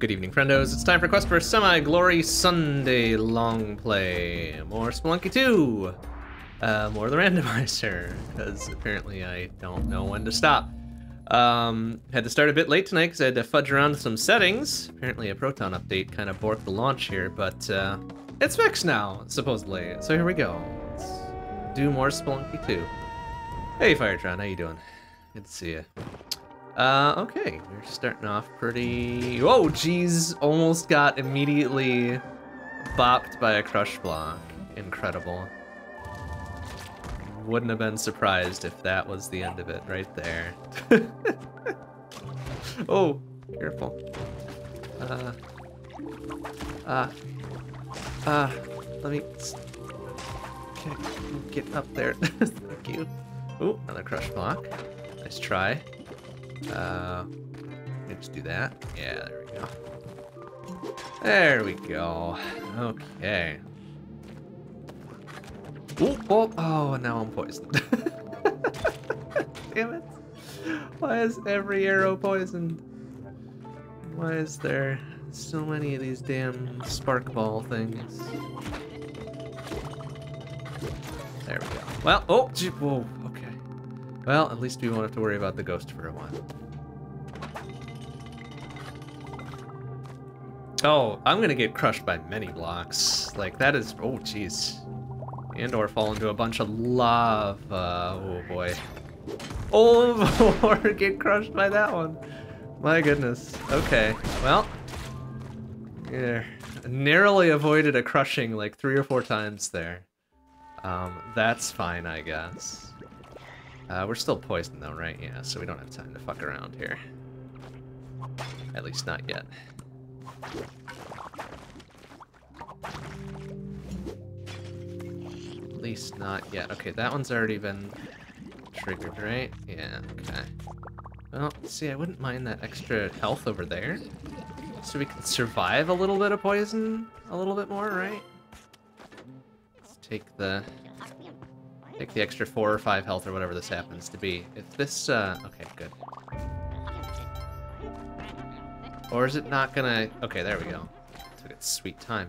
Good evening, friendos. It's time for Quest for Semi-Glory Sunday long play. More Spelunky 2. Uh, more the randomizer, because apparently I don't know when to stop. Um, had to start a bit late tonight because I had to fudge around some settings. Apparently a Proton update kind of borked the launch here, but uh, it's fixed now, supposedly. So here we go. Let's do more Spelunky 2. Hey, Firetron, how you doing? Good to see you. Uh, okay, we're starting off pretty... Whoa, jeez, almost got immediately bopped by a crush block. Incredible. Wouldn't have been surprised if that was the end of it right there. oh, careful. Uh, uh, uh, let me get up there. Thank you. Ooh, another crush block. Nice try. Uh, let's do that. Yeah, there we go. There we go. Okay. Ooh, oh, oh, now I'm poisoned. Damn it. Why is every arrow poisoned? Why is there so many of these damn spark ball things? There we go. Well, oh, gee, whoa. Well, at least we won't have to worry about the ghost for a while. Oh, I'm gonna get crushed by many blocks. Like, that is... Oh, jeez. And or fall into a bunch of lava. Oh, boy. Oh, or get crushed by that one. My goodness. Okay, well. Yeah. Narrowly avoided a crushing like three or four times there. Um, that's fine, I guess. Uh, we're still poisoned though, right? Yeah, so we don't have time to fuck around here. At least not yet. At least not yet. Okay, that one's already been triggered, right? Yeah, okay. Well, see, I wouldn't mind that extra health over there. So we can survive a little bit of poison a little bit more, right? Let's take the Take the extra four or five health or whatever this happens to be. If this, uh, okay, good. Or is it not gonna, okay, there we go. Took its sweet time.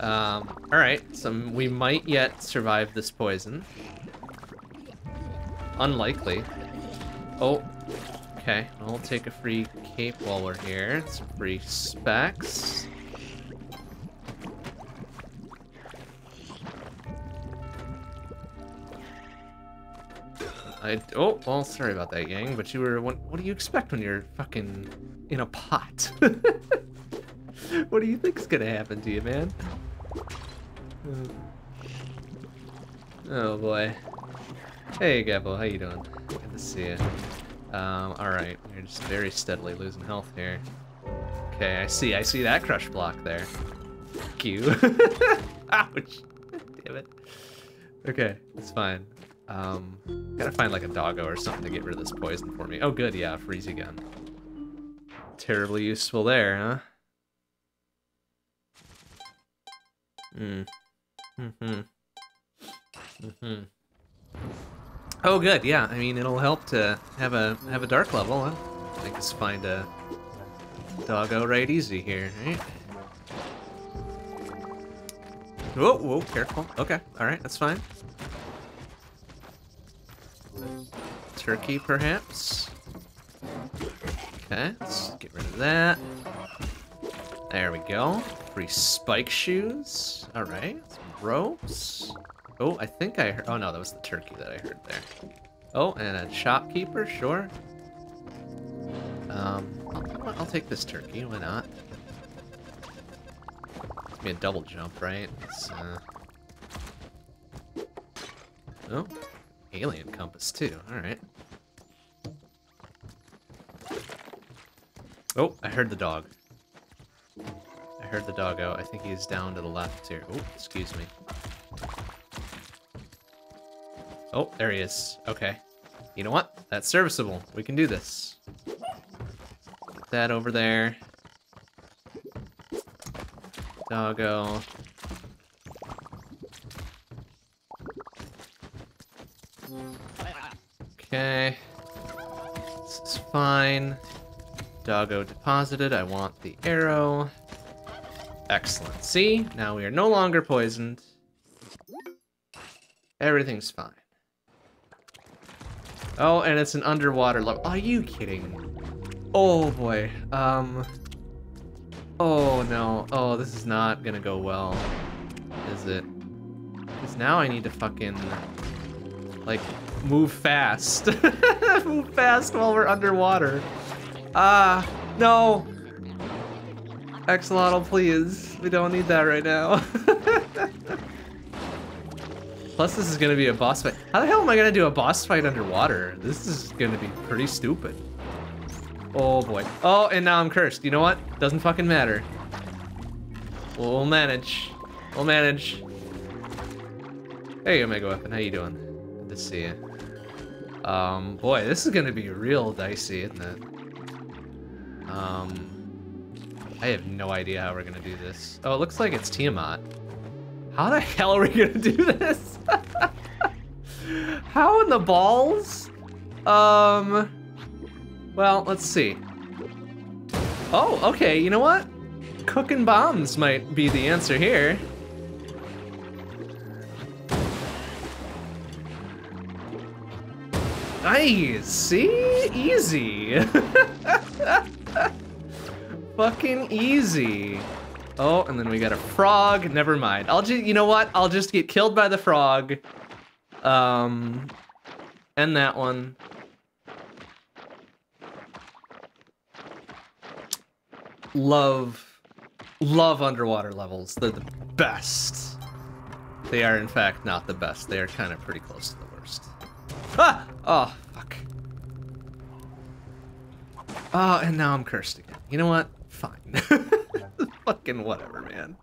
Um, alright, so we might yet survive this poison. Unlikely. Oh, okay, I'll take a free cape while we're here. Some free specs. I, oh, well, sorry about that, Yang, but you were, what, what do you expect when you're fucking in a pot? what do you think's gonna happen to you, man? Oh boy. Hey, Gabbo, how you doing? Good to see you. Um, alright, you're just very steadily losing health here. Okay, I see, I see that crush block there. Fuck you. Ouch! Damn it. Okay, it's fine. Um, gotta find like a doggo or something to get rid of this poison for me. Oh good, yeah, freezy gun. Terribly useful there, huh? Hmm. Mm-hmm. Mm-hmm. Oh good, yeah. I mean it'll help to have a have a dark level, huh? Make us find a doggo right easy here, right? Whoa, whoa, careful. Okay, alright, that's fine. Turkey, perhaps? Okay, let's get rid of that. There we go. Free spike shoes. Alright, ropes. Oh, I think I heard... Oh, no, that was the turkey that I heard there. Oh, and a shopkeeper, sure. Um, I'll, I'll take this turkey, why not? It's be a double jump, right? Uh... Oh, Alien compass too, alright. Oh, I heard the dog. I heard the doggo. I think he's down to the left here. Oh, excuse me. Oh, there he is. Okay. You know what? That's serviceable. We can do this. Get that over there. Doggo. Okay. This is fine. doggo deposited. I want the arrow. Excellent. See? Now we are no longer poisoned. Everything's fine. Oh, and it's an underwater level. Are you kidding? Oh boy. Um. Oh no. Oh, this is not gonna go well. Is it? Because now I need to fucking like move fast. move fast while we're underwater. Ah, no. Axolotl, please. We don't need that right now. Plus, this is gonna be a boss fight. How the hell am I gonna do a boss fight underwater? This is gonna be pretty stupid. Oh boy. Oh, and now I'm cursed. You know what? Doesn't fucking matter. We'll manage. We'll manage. Hey, Omega Weapon, how you doing? To see. Um, boy, this is gonna be real dicey, isn't it? Um, I have no idea how we're gonna do this. Oh, it looks like it's Tiamat. How the hell are we gonna do this? how in the balls? Um, well, let's see. Oh, okay, you know what? Cooking bombs might be the answer here. Nice, see? Easy. Fucking easy. Oh, and then we got a frog. Never mind. I'll just, you know what? I'll just get killed by the frog. Um, and that one. Love, love underwater levels. They're the best. They are, in fact, not the best. They are kind of pretty close to the. Ah! Oh, fuck. Oh, and now I'm cursed again. You know what? Fine. Fucking whatever, man.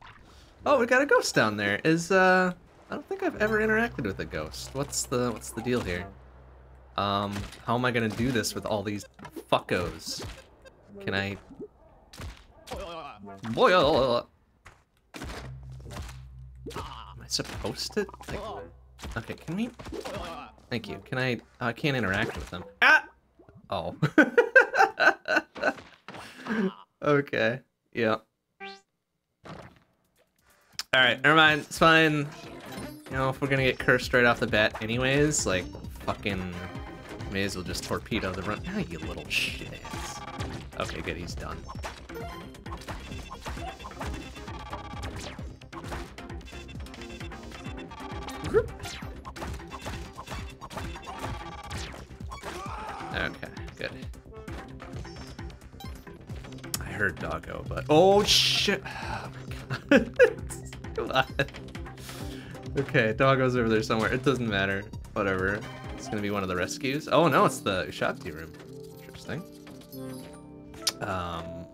Oh, we got a ghost down there. Is, uh... I don't think I've ever interacted with a ghost. What's the what's the deal here? Um, how am I gonna do this with all these fuckos? Can I... Boy, am I supposed to? Like, okay, can we? Thank you. Can I? I can't interact with them. Ah! Oh. okay. Yeah. Alright, never mind. It's fine. You know, if we're gonna get cursed right off the bat anyways, like, fucking... May as well just torpedo the run. Ah, you little shit. Okay, good, he's done. Doggo, but oh shit! Oh Come on. Okay, doggo's over there somewhere. It doesn't matter. Whatever. It's gonna be one of the rescues. Oh no, it's the Ushabti room. Interesting. Um,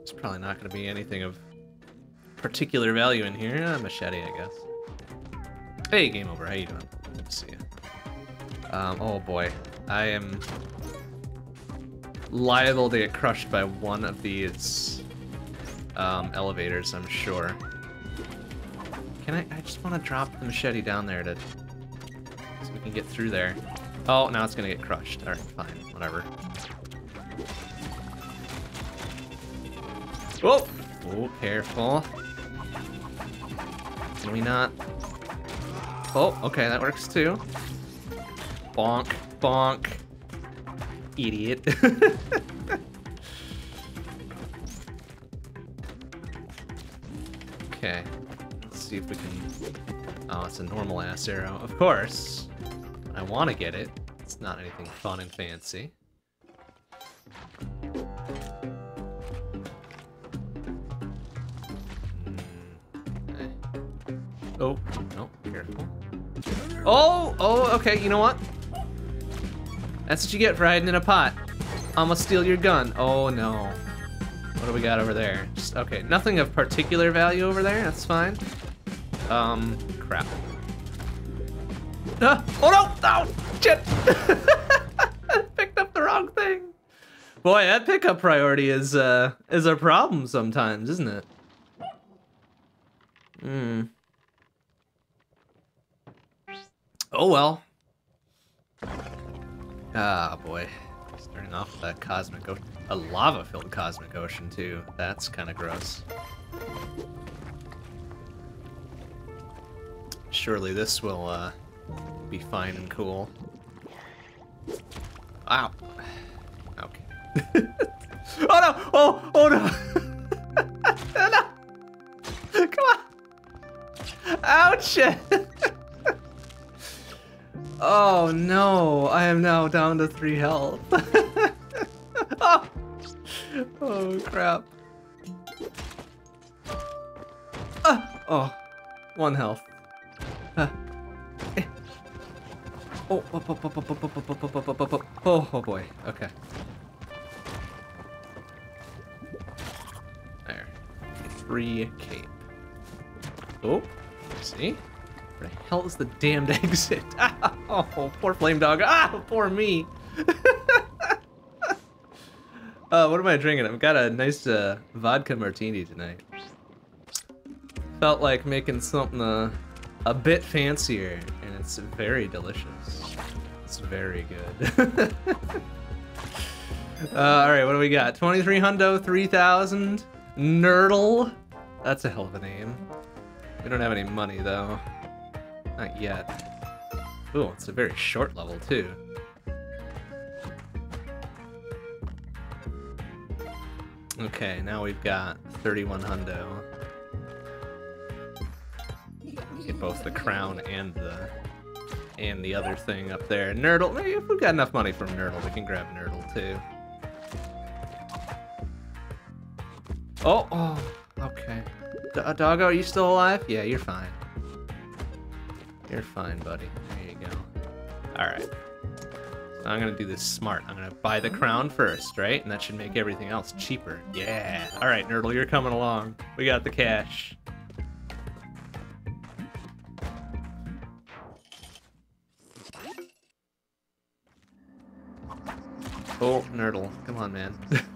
it's probably not gonna be anything of particular value in here. Uh, machete, I guess. Hey, game over. How you doing? Good to see you. Um, oh boy, I am liable to get crushed by one of these um, elevators, I'm sure. Can I, I just want to drop the machete down there to, so we can get through there. Oh, now it's gonna get crushed. All right, fine, whatever. Oh, oh, careful. Can we not? Oh, okay, that works too. Bonk, bonk. Idiot. okay, let's see if we can... Oh, it's a normal ass arrow. Of course. I want to get it. It's not anything fun and fancy. Hmm, eh. Oh, no, careful. Oh, oh, okay, you know what? That's what you get for hiding in a pot. I'm gonna steal your gun. Oh no. What do we got over there? Just, okay, nothing of particular value over there, that's fine. Um, crap. Uh, oh no, no, shit. Picked up the wrong thing. Boy, that pickup priority is, uh, is a problem sometimes, isn't it? Hmm. Oh well. Ah, boy. Starting off with cosmic ocean. A lava-filled cosmic ocean, too. That's kind of gross. Surely this will uh, be fine and cool. Ow. Okay. oh no! Oh! Oh no! oh no! Come on! Ouch! oh no! I am now down to three health. oh. oh crap. Uh, oh, one health. Uh, eh. oh, oh, oh, oh, oh, oh, oh, oh, oh, oh, oh, oh, oh boy. Okay. There. Free cape. Oh, see? Where the hell is the damned exit? Oh, poor flame dog. Ah, poor me. uh, what am I drinking? I've got a nice uh, vodka martini tonight. Felt like making something uh, a bit fancier, and it's very delicious. It's very good. uh, Alright, what do we got? 23 hundo, 3,000. Nurdle. That's a hell of a name. We don't have any money, though. Not yet. Ooh, it's a very short level, too. Okay, now we've got 31 hundo. Get both the crown and the and the other thing up there. Nurdle, maybe if we've got enough money from Nurdle, we can grab Nurdle too. Oh, oh, okay. D Doggo, are you still alive? Yeah, you're fine. You're fine, buddy. There you go. All right. So I'm gonna do this smart. I'm gonna buy the crown first, right? And that should make everything else cheaper. Yeah. All right, Nurdle, you're coming along. We got the cash. Oh, Nurdle. Come on, man.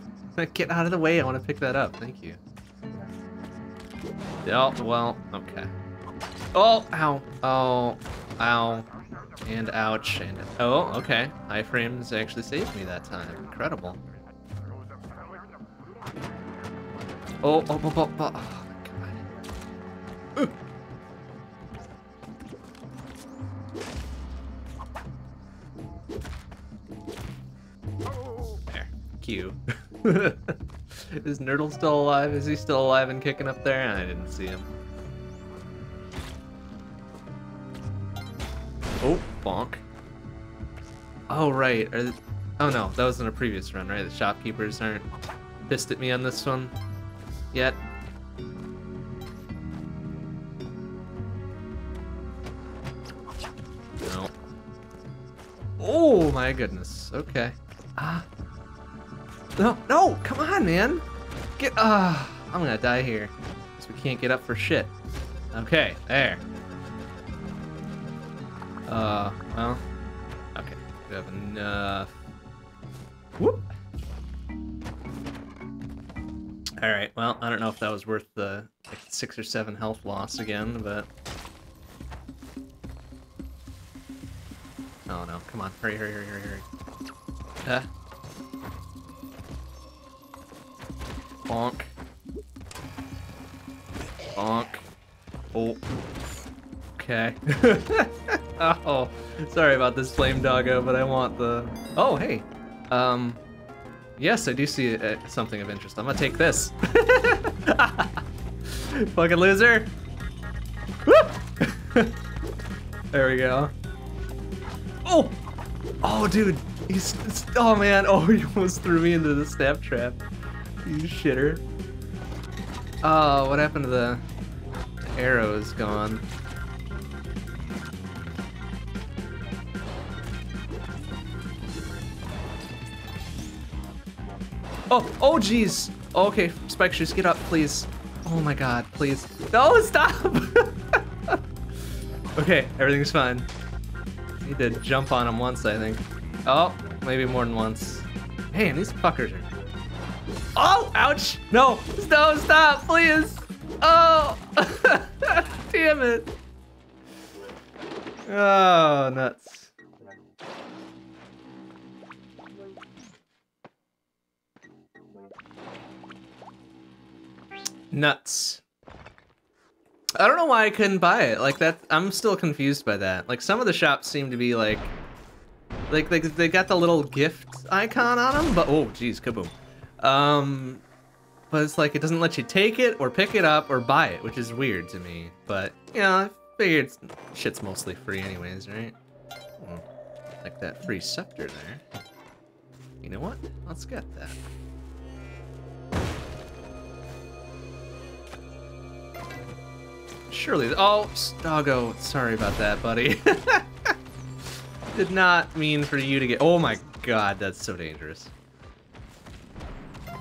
Get out of the way. I want to pick that up. Thank you. Oh, well, okay. Oh, ow. Oh, ow. And ouch. And oh, okay. Iframes actually saved me that time. Incredible. Oh, oh, oh, oh, oh, oh my god. Q. Is Nurdle still alive? Is he still alive and kicking up there? I didn't see him. Oh, bonk. Oh, right. Oh, no. That was in a previous run, right? The shopkeepers aren't pissed at me on this one yet. No. Oh, my goodness. Okay. Ah. No, no, come on, man. Get, ah, uh, I'm gonna die here. Because we can't get up for shit. Okay, there. Uh, well, okay. We have enough. Whoop. Alright, well, I don't know if that was worth the like, six or seven health loss again, but... Oh no, come on, hurry, hurry, hurry, hurry, hurry. Uh, Bonk. Bonk. Oh. Okay. oh, sorry about this flame doggo, but I want the... Oh, hey. Um, yes, I do see uh, something of interest. I'm gonna take this. Fucking loser. there we go. Oh! Oh, dude. He's, oh, man. Oh, he almost threw me into the snap trap. You shitter. Oh, what happened to the, the arrow is gone. Oh, oh jeez. Oh, okay, Spike Shoes, get up, please. Oh my god, please. No, stop! okay, everything's fine. Need to jump on him once, I think. Oh, maybe more than once. Man, these fuckers are Oh, ouch. No, no, stop, please. Oh, damn it. Oh, nuts. Nuts. I don't know why I couldn't buy it. Like that, I'm still confused by that. Like some of the shops seem to be like, like they they got the little gift icon on them, but oh geez, kaboom. Um, but it's like it doesn't let you take it or pick it up or buy it, which is weird to me. But you know, I figured shit's mostly free anyways, right? Hmm. Like that free scepter there. You know what? Let's get that. Surely, oh, Doggo, sorry about that, buddy. Did not mean for you to get, oh my god, that's so dangerous.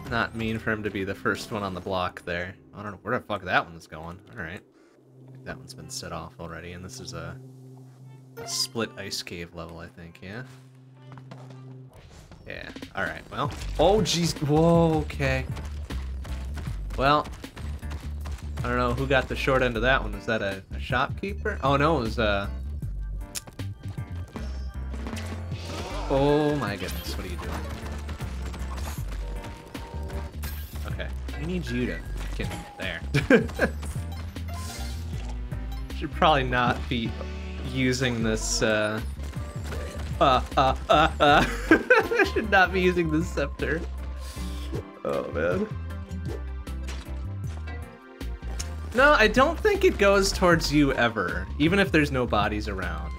Not mean for him to be the first one on the block there. I don't know where the fuck that one's going. Alright. That one's been set off already, and this is a, a split ice cave level, I think, yeah? Yeah, alright, well. Oh, jeez. Whoa, okay. Well, I don't know who got the short end of that one. Was that a, a shopkeeper? Oh, no, it was, uh... Oh my goodness, what are you doing? Okay, I need you to get there. Should probably not be using this, uh... Uh, uh, uh, uh. Should not be using this scepter. Oh, man. No, I don't think it goes towards you ever, even if there's no bodies around.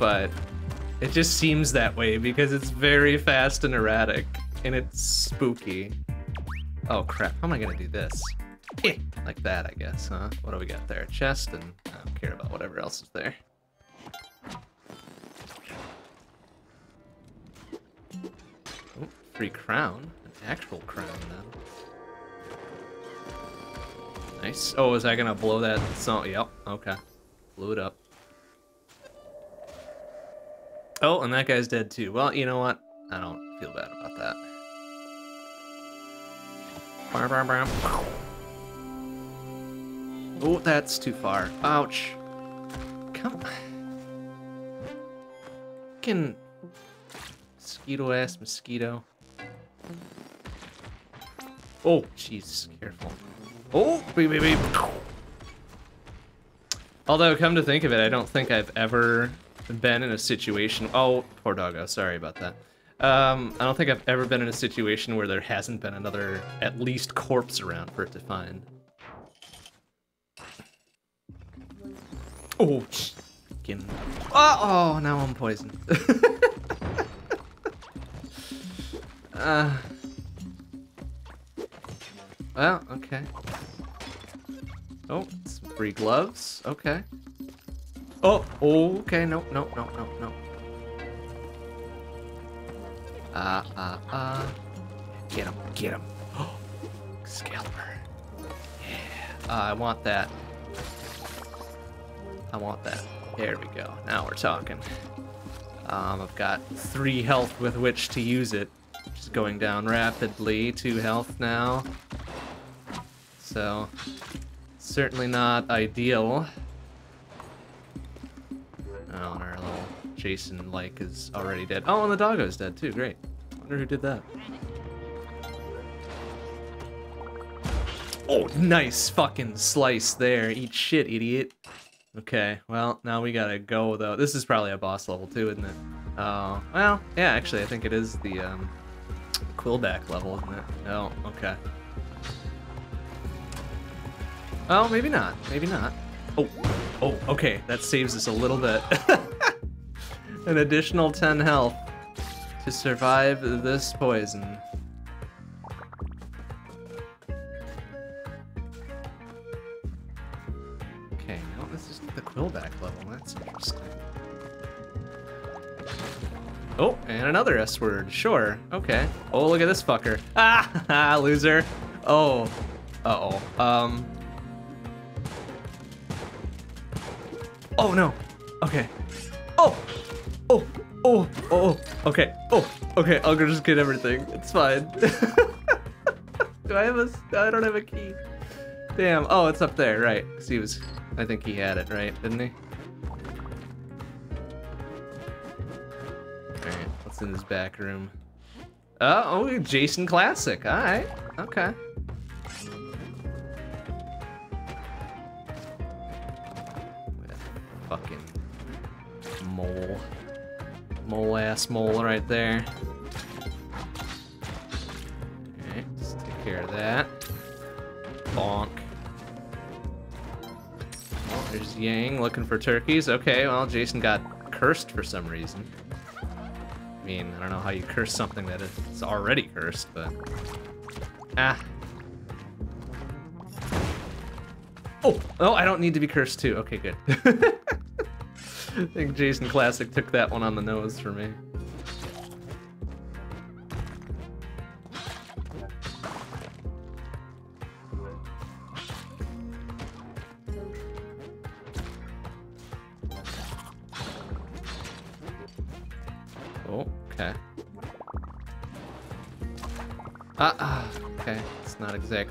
But it just seems that way because it's very fast and erratic, and it's spooky. Oh crap, how am I gonna do this? Like that, I guess, huh? What do we got there? chest, and I don't care about whatever else is there. Oh, free crown. Actual crown, then. Nice. Oh, is that gonna blow that song? Yep, okay. Blew it up. Oh, and that guy's dead too. Well, you know what? I don't feel bad about that. Oh, that's too far. Ouch. Come on. Fucking mosquito ass mosquito. Oh, jeez, careful. Oh, beep, beep, beep. Although, come to think of it, I don't think I've ever been in a situation. Oh, poor doggo. Sorry about that. Um, I don't think I've ever been in a situation where there hasn't been another, at least, corpse around for it to find. Oh, fucking. Oh, oh, now I'm poisoned. uh. Well, okay. Oh, some free gloves. Okay. Oh, okay, no, no, no, no, no. Uh, uh, uh. Get him, get him. Oh. Yeah, uh, I want that. I want that. There we go. Now we're talking. Um, I've got three health with which to use it. Is going down rapidly. Two health now. So, certainly not ideal. Oh, our little Jason like is already dead. Oh, and the doggo's dead too. Great. Wonder who did that. Oh, nice fucking slice there. Eat shit, idiot. Okay, well, now we gotta go, though. This is probably a boss level, too, isn't it? Oh, well, yeah, actually, I think it is the, um, Quillback level, isn't it? Oh, okay. Oh, maybe not. Maybe not. Oh, oh, okay. That saves us a little bit. An additional 10 health to survive this poison. And another S word. Sure. Okay. Oh, look at this fucker. Ah, loser. Oh. Uh-oh. Um, Oh no. Okay. Oh. Oh. Oh. Oh. Okay. Oh. Okay. I'll just get everything. It's fine. Do I have a? I don't have a key. Damn. Oh, it's up there. Right. Cause he was. I think he had it. Right. Didn't he? What's in this back room? Uh, oh, Jason Classic. All right. Okay. Fucking mole. Mole ass mole right there. Alright, let's take care of that. Bonk. Oh, there's Yang looking for turkeys. Okay, well, Jason got cursed for some reason. I mean, I don't know how you curse something that is already cursed, but... Ah. Oh! Oh, I don't need to be cursed too. Okay, good. I think Jason Classic took that one on the nose for me.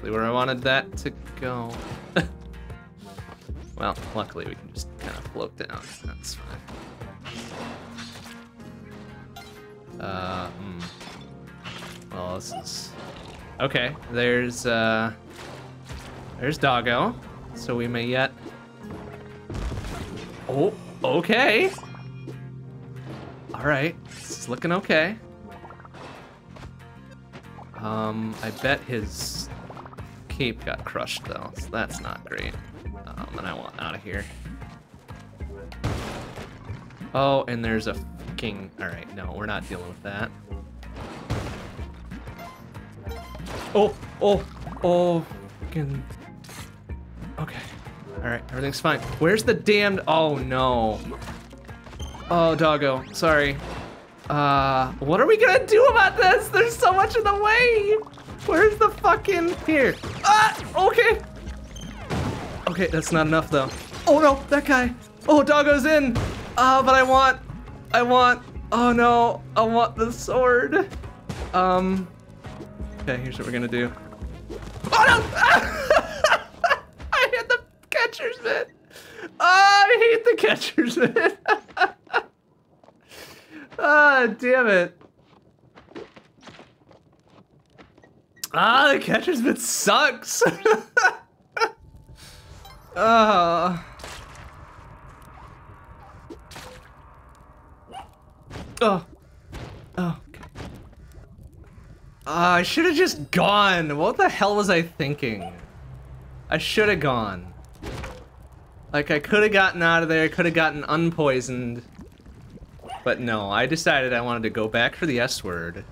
Exactly where I wanted that to go. well, luckily we can just kind of float down. That's fine. Uh, hmm. Well, this is... Okay, there's, uh... There's Doggo. So we may yet... Oh, okay. Alright, this is looking okay. Um, I bet his cape got crushed though, so that's not great. Um, and I want out of here. Oh, and there's a fucking... Alright, no, we're not dealing with that. Oh, oh, oh, fucking... Okay. Alright, everything's fine. Where's the damned... Oh, no. Oh, doggo, sorry. Uh, what are we gonna do about this? There's so much in the way. Where's the fucking... Here. Ah, okay. Okay, that's not enough though. Oh no, that guy. Oh, doggo's in. Ah, uh, but I want, I want, oh no, I want the sword. Um, okay, here's what we're gonna do. Oh no! I hit the catcher's mitt. Oh, I hate the catcher's mitt. Ah, damn it. Ah, the catcher's mitt sucks. Uh. Oh. Oh. Uh, I should have just gone. What the hell was I thinking? I should have gone. Like, I could have gotten out of there, I could have gotten unpoisoned. But no, I decided I wanted to go back for the S word.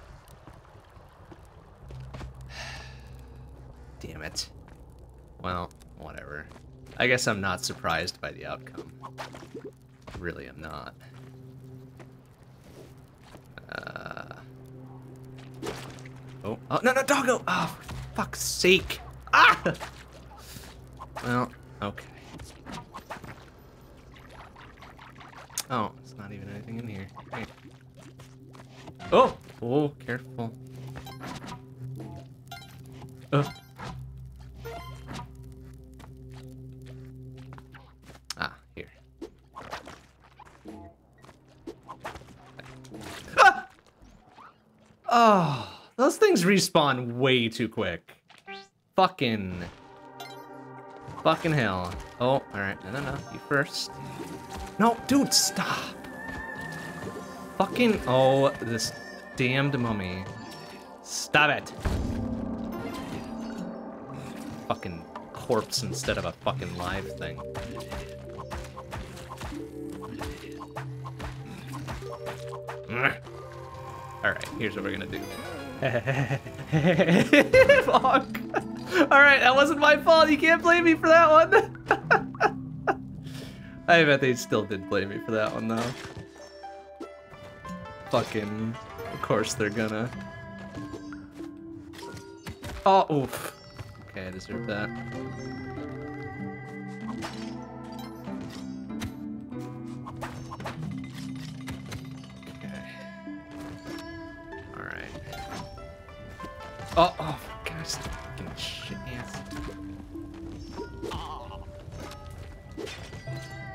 Damn it. Well, whatever. I guess I'm not surprised by the outcome. Really, I'm not. Uh... Oh, oh, no, no, doggo! Oh, fuck's sake! Ah! Well, okay. Oh, it's not even anything in here. Hey. Oh! Oh, careful. Oh. Oh, those things respawn way too quick. Fucking. Fucking hell. Oh, alright. No, no, no. You first. No, dude, stop. Fucking, oh, this damned mummy. Stop it. Fucking corpse instead of a fucking live thing. Alright, here's what we're gonna do. Fuck. Alright, that wasn't my fault. You can't blame me for that one. I bet they still did blame me for that one though. Fucking, of course they're gonna. Oh, oof. Okay, I deserve that. Oh, oh, gosh, fucking.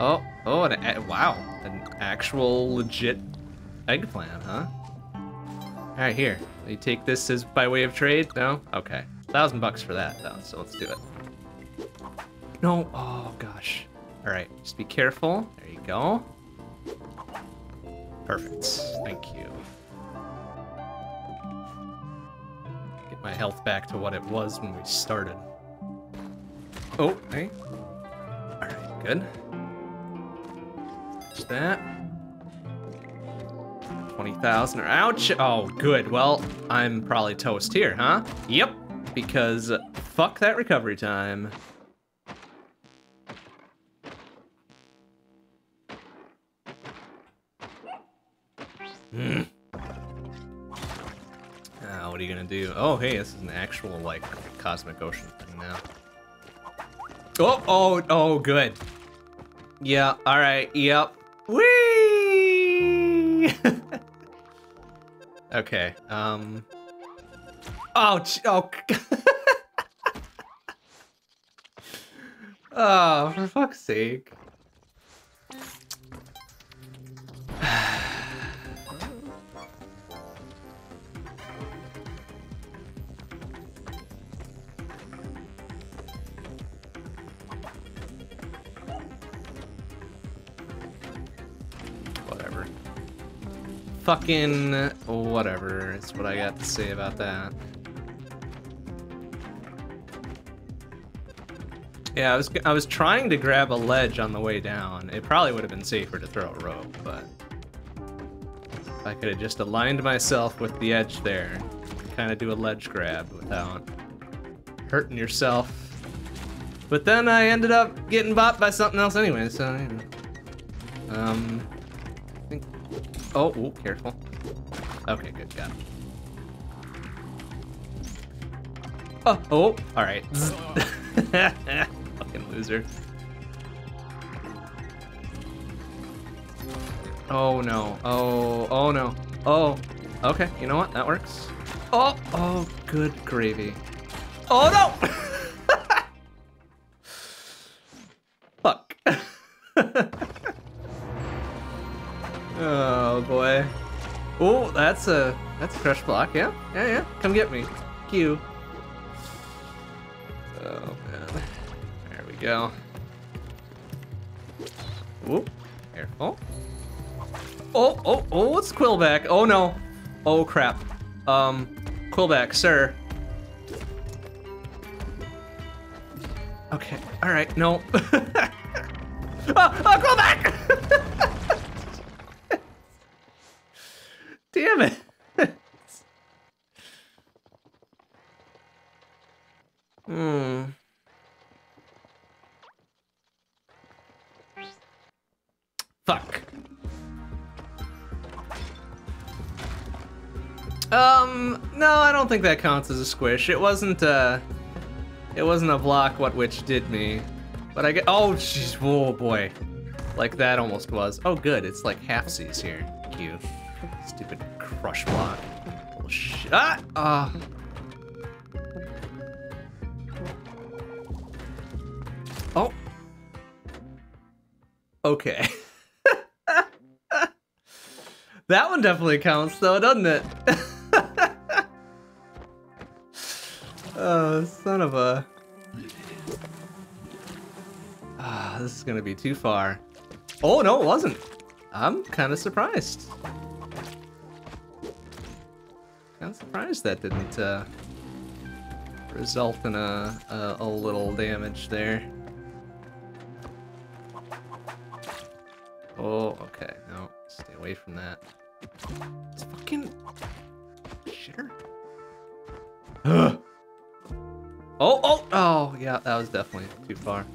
Oh, oh, an, wow, an actual legit eggplant, huh? All right, here. You take this as by way of trade? No? Okay. Thousand bucks for that, though, so let's do it. No, oh gosh. All right, just be careful. There you go. Perfect, thank you. My health back to what it was when we started. Oh, hey. All right, good. Just that. 20,000 or ouch. Oh, good. Well, I'm probably toast here, huh? Yep, because fuck that recovery time. Hmm. What are you gonna do? Oh, hey, this is an actual, like, cosmic ocean thing now. Oh, oh, oh, good. Yeah, alright, yep. Whee! okay, um... Oh, oh... oh, for fuck's sake. Fucking whatever is what I got to say about that. Yeah, I was I was trying to grab a ledge on the way down. It probably would have been safer to throw a rope, but I could have just aligned myself with the edge there, kind of do a ledge grab without hurting yourself. But then I ended up getting bopped by something else anyway, so you know. Um, Oh, ooh, careful. Okay, good, got it. Oh, oh, all right. Fucking loser. Oh no. Oh, oh no. Oh, okay. You know what? That works. Oh, oh, good gravy. Oh no! Oh, that's a that's a crush block. Yeah, yeah, yeah. Come get me. Q. Oh man. There we go. Whoop. Careful. Oh, oh, oh, what's Quillback? Oh no. Oh crap. Um, Quillback, sir. Okay, alright, no. oh, oh, Quillback! Damn it. hmm. Fuck. Um, no, I don't think that counts as a squish. It wasn't, uh, it wasn't a block what which did me. But I get, oh, jeez, oh boy. Like that almost was. Oh good, it's like half-seas here. Cute. Stupid crush block. Bullshit. Ah! Uh. Oh. Okay. that one definitely counts though, doesn't it? oh, son of a... Ah, this is gonna be too far. Oh, no, it wasn't. I'm kind of surprised. Surprised that didn't uh, result in a, a, a little damage there. Oh, okay. No, stay away from that. It's fucking shitter. oh, oh, oh, yeah, that was definitely too far.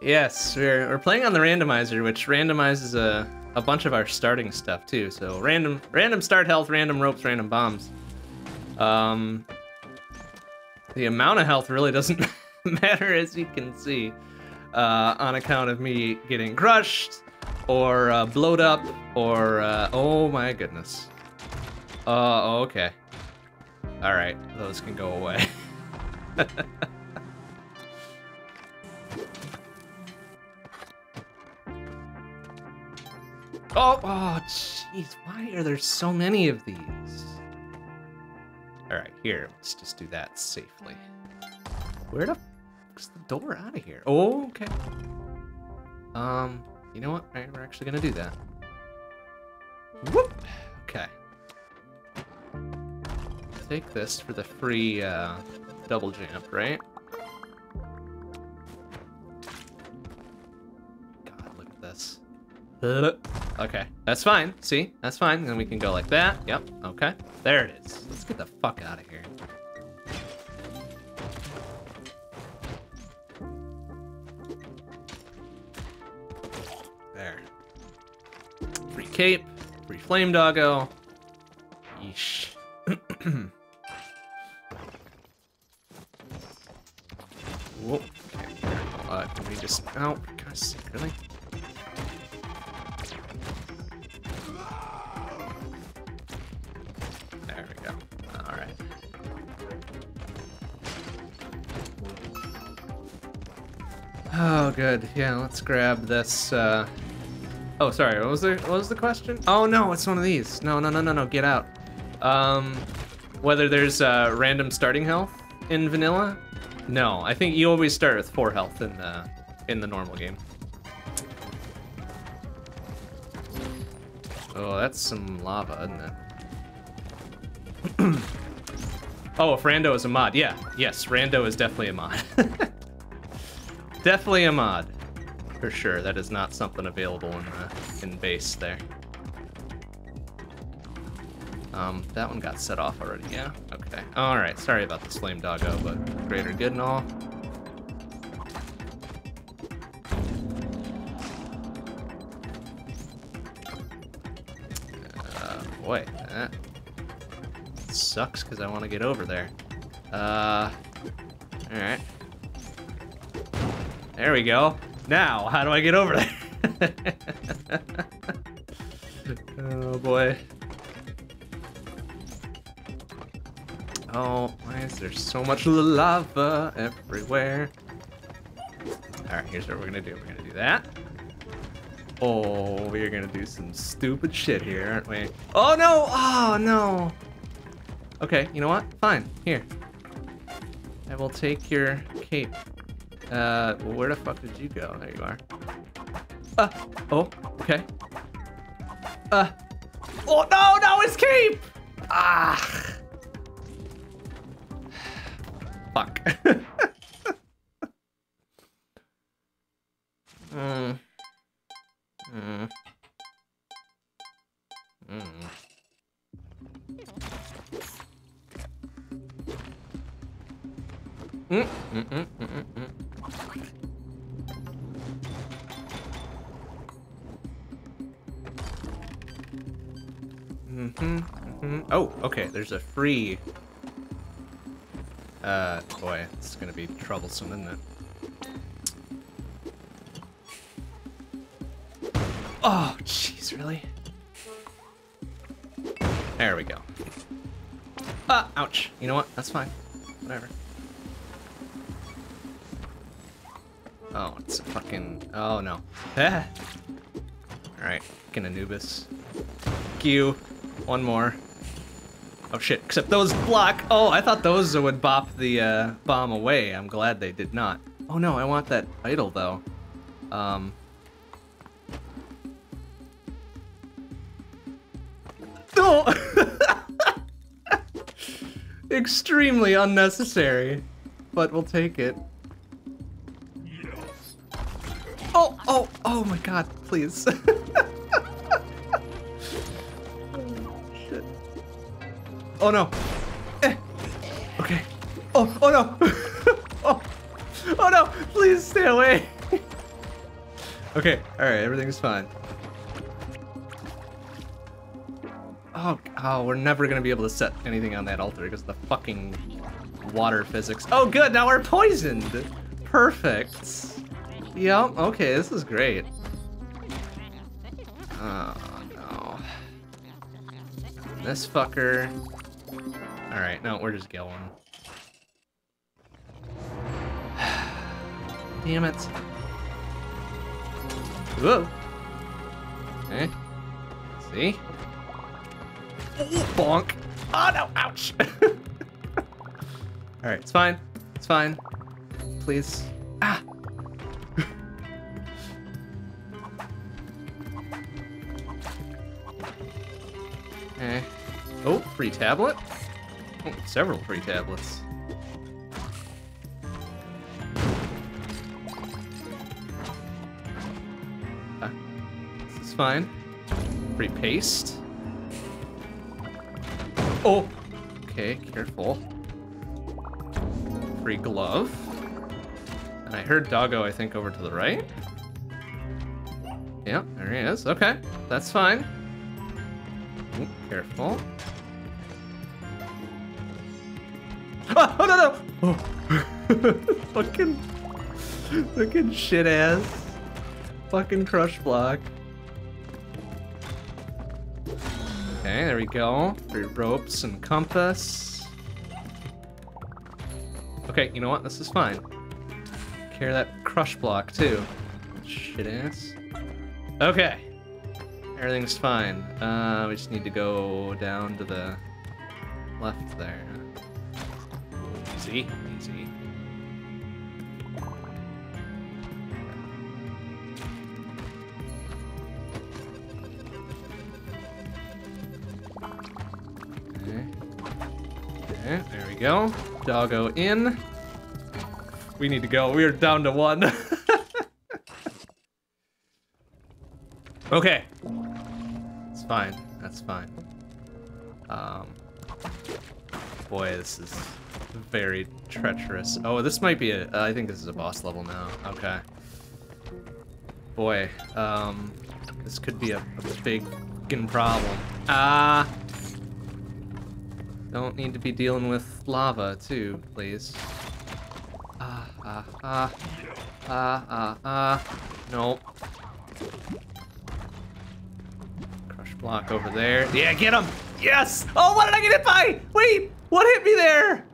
Yes, we're, we're playing on the randomizer, which randomizes a, a bunch of our starting stuff too. So random random start health, random ropes, random bombs. Um, the amount of health really doesn't matter as you can see uh, on account of me getting crushed or uh, blowed up or uh, oh my goodness. Uh, okay. All right, those can go away. Oh, oh, jeez, why are there so many of these? All right, here, let's just do that safely. Where the fuck's the door out of here? Oh, okay. Um, you know what? Right, we're actually gonna do that. Whoop. Okay. Take this for the free uh, double jump, right? Okay, that's fine. See, that's fine. Then we can go like that. Yep. Okay. There it is. Let's get the fuck out of here. There. Free cape. Free flame doggo. Yeesh. Whoa. Okay. Uh, can we just... Oh, God's really? Good. Yeah, let's grab this. Uh... Oh, sorry. What was the what was the question? Oh no, it's one of these. No, no, no, no, no. Get out. Um, whether there's uh, random starting health in vanilla? No, I think you always start with four health in the in the normal game. Oh, that's some lava, isn't it? oh, if Rando is a mod. Yeah, yes, Rando is definitely a mod. definitely a mod. For sure, that is not something available in the in base there. Um, that one got set off already, yeah? Okay. Alright, sorry about this flame doggo, but greater good and all. Uh, boy, that sucks because I want to get over there. Uh, alright. There we go. Now, how do I get over there? oh boy. Oh, why is there so much lava everywhere? Alright, here's what we're gonna do. We're gonna do that. Oh, we're gonna do some stupid shit here, aren't we? Oh no! Oh no! Okay, you know what? Fine. Here. I will take your cape. Uh, where the fuck did you go? There you are. Uh, oh, okay. Uh, oh no, no, escape! Ah! Fuck. a free... Uh, boy, it's gonna be troublesome, isn't it? Oh, jeez, really? There we go. Ah, ouch. You know what? That's fine. Whatever. Oh, it's a fucking... Oh, no. Ah. Alright, fucking Anubis. Q. One more. Oh shit, except those block. Oh, I thought those would bop the uh, bomb away. I'm glad they did not. Oh no, I want that idol though. Um... Oh! Extremely unnecessary, but we'll take it. Oh, oh, oh my god, please. Oh no. Eh. Okay. Oh, oh no. oh. Oh no. Please stay away. okay. All right. Everything's fine. Oh, oh, we're never gonna be able to set anything on that altar because the fucking water physics. Oh, good. Now we're poisoned. Perfect. Yep. Okay. This is great. Oh no. This fucker. Alright, no, we're just going. Damn it. Whoa. Okay. See? Bonk. Oh no, ouch. All right, it's fine. It's fine. Please. Ah. okay. Oh, free tablet. Oh, several free tablets. Ah, this is fine. Free paste. Oh! Okay, careful. Free glove. And I heard Doggo, I think, over to the right. Yeah, there he is. Okay, that's fine. Ooh, careful. Oh, fucking, fucking shit ass. Fucking crush block. Okay, there we go. Free ropes and compass. Okay, you know what? This is fine. Carry that crush block too. Shit ass. Okay. Everything's fine. Uh, we just need to go down to the left there. Easy, easy. Okay. There we go. Doggo in. We need to go. We're down to one. okay. It's fine. That's fine. Um, boy, this is very treacherous. Oh, this might be a. Uh, I think this is a boss level now. Okay. Boy, um, this could be a, a big problem. Ah. Don't need to be dealing with lava too, please. Ah, ah, ah. Ah, ah, ah. Nope. Crush block over there. Yeah, get him! Yes! Oh, what did I get hit by? Wait, what hit me there?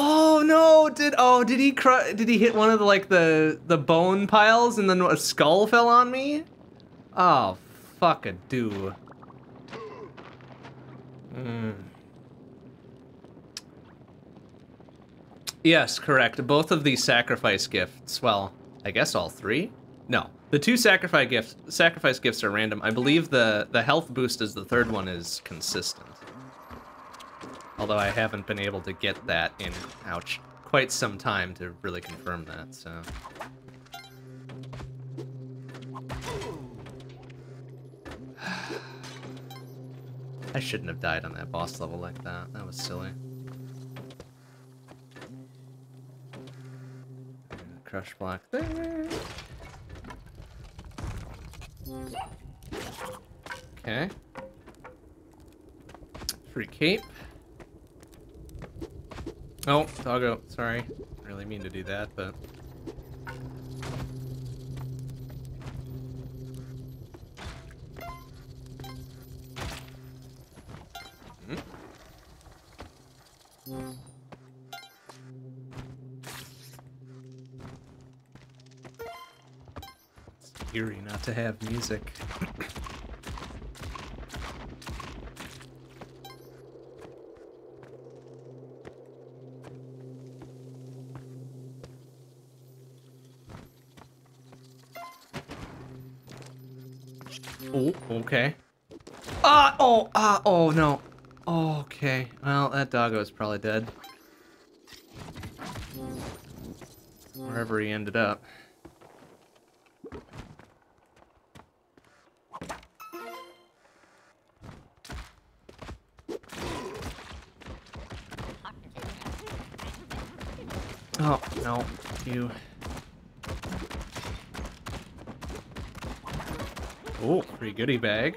Oh no! Did oh did he cr did he hit one of the like the the bone piles and then a skull fell on me? Oh, fuck a do. Hmm. Yes, correct. Both of these sacrifice gifts, well, I guess all three? No. The two sacrifice gifts sacrifice gifts are random. I believe the the health boost is the third one is consistent. Although I haven't been able to get that in ouch quite some time to really confirm that, so I shouldn't have died on that boss level like that. That was silly. Crush block there. Okay. Free cape. Oh, doggo. Sorry. Really mean to do that, but. Hmm? Eerie not to have music. Oh, okay. Ah, oh, ah, oh, no. Okay. Well, that doggo is probably dead. Wherever he ended up. Oh, no. You. Oh, free goodie bag.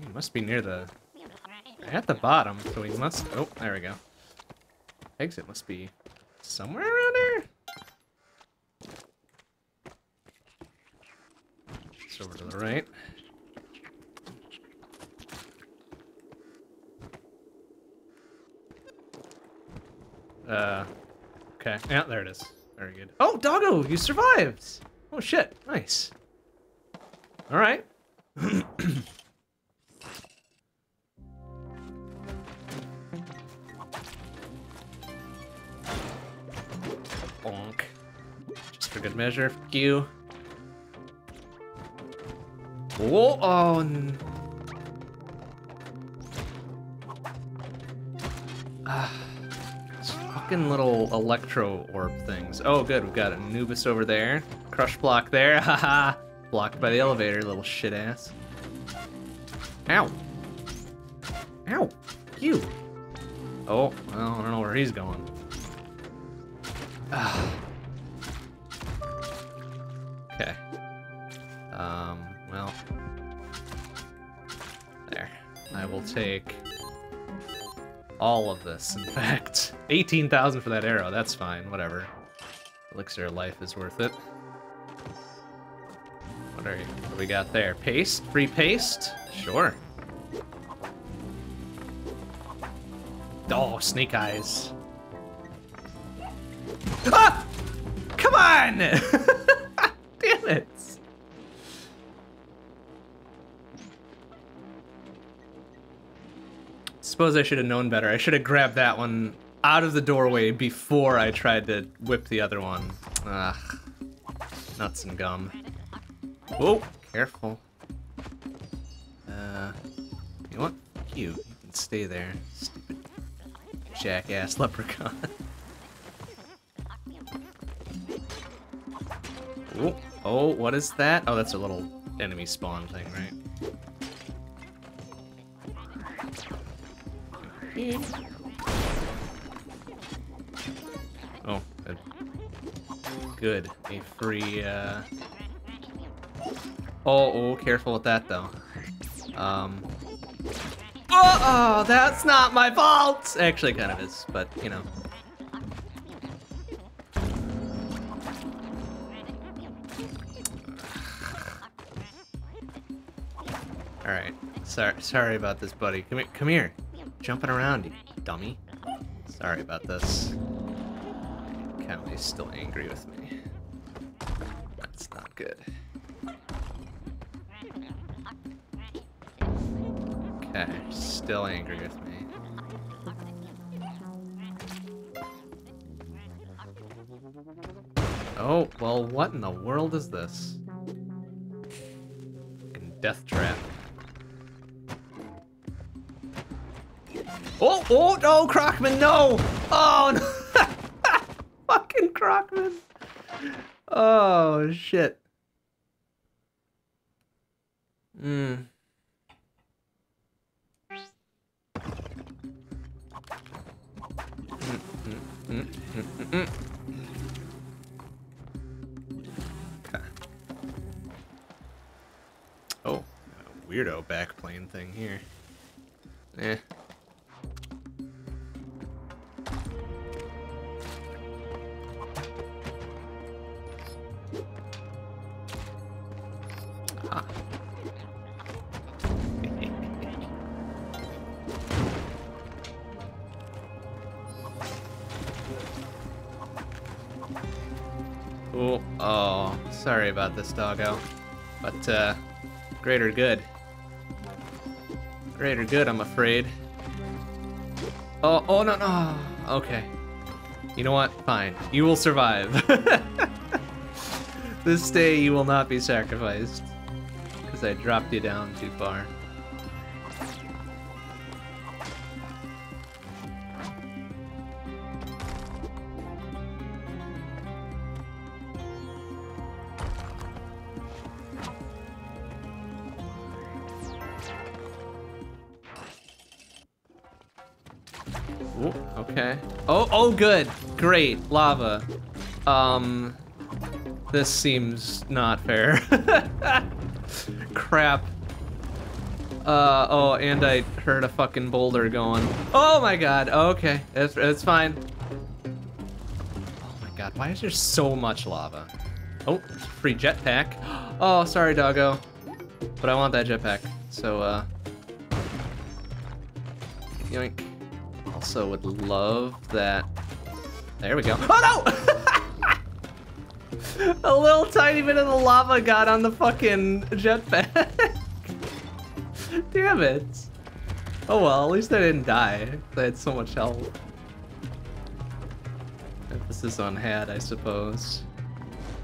He must be near the... At the bottom, so he must... Oh, there we go. Exit must be somewhere around here? It's over to the right. Uh, okay. Yeah, there it is. Very good. Oh, doggo, you survived! Oh shit, nice. All right. measure. Fuck you. Whoa, oh, Ah, fucking little electro orb things. Oh, good, we've got Anubis over there. Crush block there, haha. Blocked by the elevator, little shit ass. Ow. Ow. You. Oh, well, I don't know where he's going. This, in fact. 18,000 for that arrow, that's fine, whatever. Elixir life is worth it. What are what do we got there? Paste? Free paste? Sure. Oh, snake eyes. Ah! Come on! Suppose I should have known better. I should have grabbed that one out of the doorway before I tried to whip the other one. Ugh. Nuts and gum. Whoa, careful. Uh, you know? You, you can stay there. Stupid jackass leprechaun. oh, oh, what is that? Oh, that's a little enemy spawn thing, right? Oh, good. Good. A free, uh... Oh, oh, careful with that, though. Um... Oh, oh, that's not my fault! Actually, kind of is, but, you know. Alright. Sorry, sorry about this, buddy. Come here, come here. Jumping around, you dummy. Sorry about this. Kali's still angry with me. That's not good. Okay, still angry with me. Oh, well, what in the world is this? Death trap. Oh, oh, no, Crocman, no! Oh, no! Fucking Crocman! Oh, shit. Hmm. Okay. Oh, weirdo backplane thing here. Eh. Sorry about this, doggo. But, uh, greater good. Greater good, I'm afraid. Oh, oh, no, no. Okay. You know what? Fine. You will survive. this day you will not be sacrificed. Because I dropped you down too far. Good. Great. Lava. Um, this seems not fair. Crap. Uh, oh, and I heard a fucking boulder going. Oh my god. Okay, it's, it's fine. Oh my god, why is there so much lava? Oh, free jetpack. Oh, sorry, doggo. But I want that jetpack. So, uh... Yoink. Also would love that. There we go. Oh no! A little tiny bit of the lava got on the fucking jetpack. Damn it. Oh well, at least I didn't die. I had so much health. Emphasis on had, I suppose.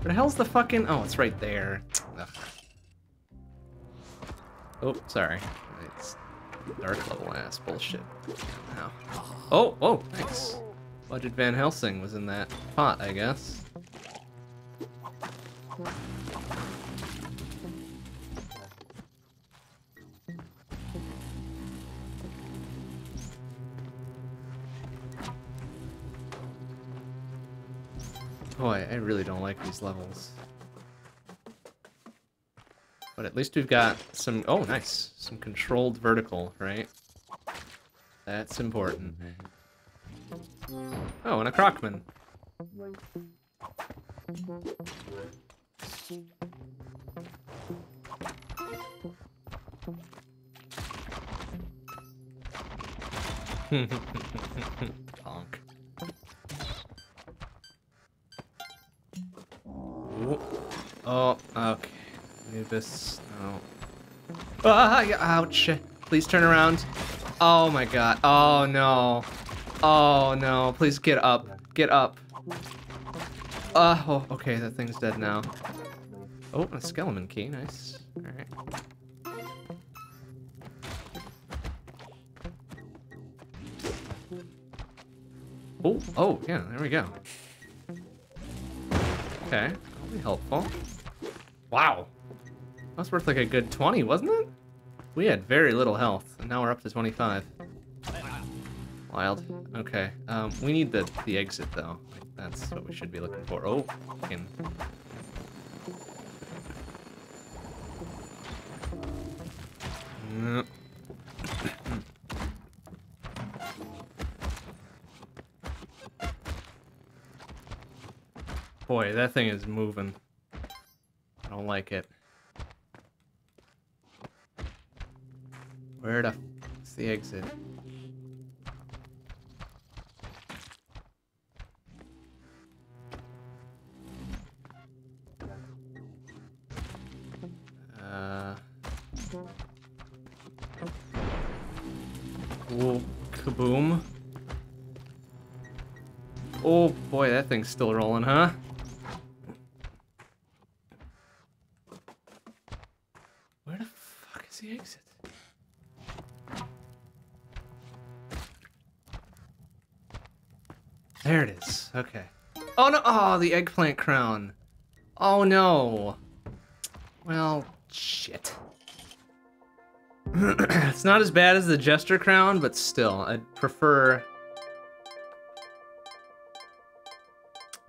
Where the hell's the fucking... Oh, it's right there. Ugh. Oh, sorry. It's dark level ass bullshit. Ow. Oh, oh, nice. Budget Van Helsing was in that pot, I guess. Boy, I really don't like these levels. But at least we've got some... Oh, nice. Some controlled vertical, right? That's important. Oh, and a Crocman. Bonk. Ooh. Oh, okay. Anubis, no. Ah, ouch. Please turn around. Oh my god. Oh no. Oh no. Please get up. Get up. Uh, oh, okay, that thing's dead now. Oh, a skeleton key. Nice. Alright. Oh, oh, yeah, there we go. Okay, that'll be helpful. Wow. That's worth like a good 20, wasn't it? We had very little health, and now we're up to 25. Wild. Okay. Um, we need the, the exit, though. That's what we should be looking for. Oh, fucking... Nope. Boy, that thing is moving. I don't like it. Where the f***'s the exit? Uh... Oh, kaboom. Oh boy, that thing's still rolling, huh? Where the fuck is the exit? There it is. Okay. Oh no! Oh, the eggplant crown. Oh no. Well, shit. it's not as bad as the jester crown, but still, I'd prefer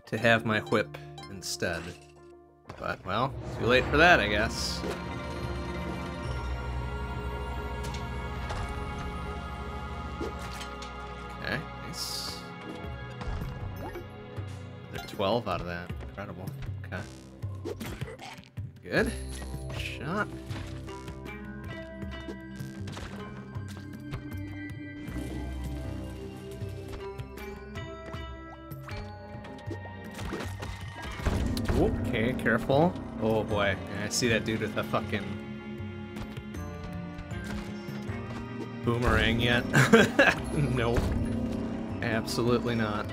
to have my whip instead. But, well, too late for that, I guess. Okay, nice. They're 12 out of that. Incredible. Okay. Good. Shot. Okay, careful. Oh boy, I see that dude with the fucking boomerang yet. nope. Absolutely not.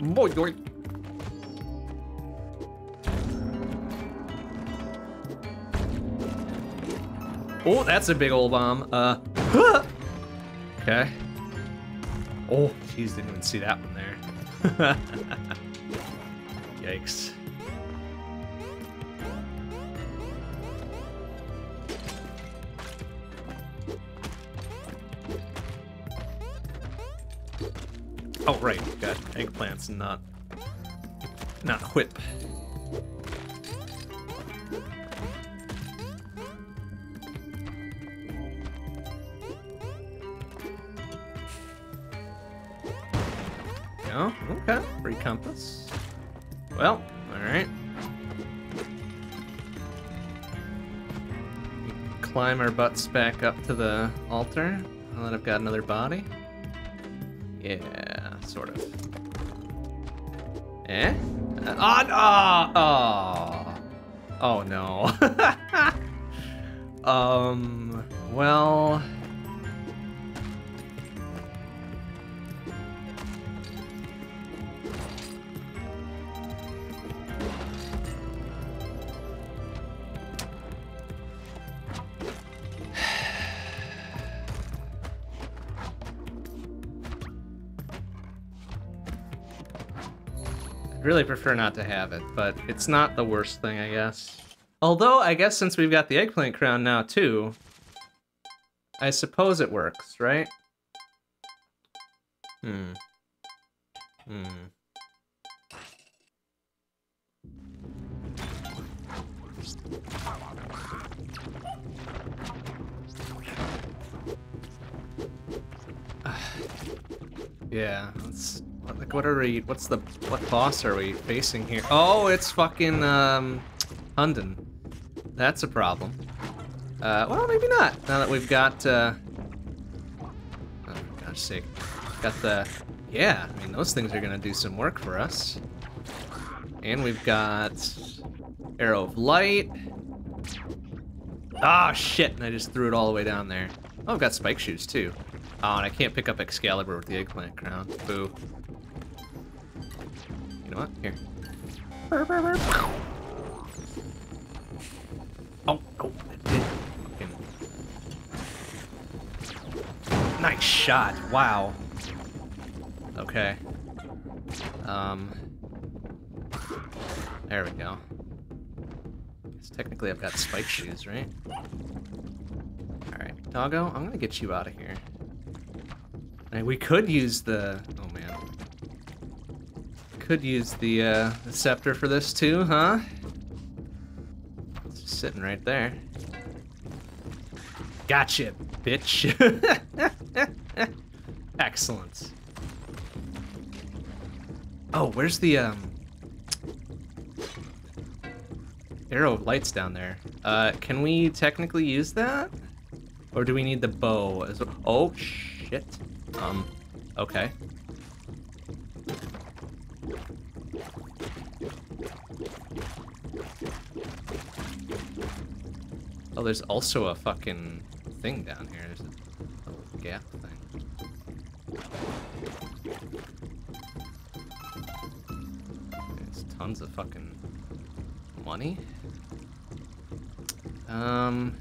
Boy, boy. Oh, that's a big old bomb. Uh, okay. Oh, jeez, didn't even see that one there. Yikes. Oh, right, got eggplants and not, not whip. Oh, okay, free compass. Well, alright. Climb our butts back up to the altar. Now that I've got another body. Yeah, sort of. Eh? Uh, oh, oh, oh no. um, well... really prefer not to have it, but it's not the worst thing, I guess. Although, I guess since we've got the eggplant crown now, too, I suppose it works, right? Hmm. Hmm. yeah, let's like what are we what's the what boss are we facing here? Oh, it's fucking um Hundun. That's a problem. Uh well maybe not. Now that we've got uh Oh gosh sake. Got the yeah, I mean those things are gonna do some work for us. And we've got Arrow of Light. Ah, shit, and I just threw it all the way down there. Oh, I've got spike shoes, too. Oh, and I can't pick up Excalibur with the eggplant crown. Boo. You know what? Here. Oh, oh, it did. Fucking... Nice shot. Wow. Okay. Um... There we go. Guess technically I've got spike shoes, right? Alright, doggo, I'm gonna get you out of here. And we could use the... Oh, man. Could use the, uh, the scepter for this, too, huh? It's just sitting right there. Gotcha, bitch. Excellent. Oh, where's the, um... Arrow of lights down there. Uh, can we technically use that? Or do we need the bow as well? Oh, shit. Um, okay. Oh, there's also a fucking thing down here. There's a, a gap thing. There's tons of fucking money. Um,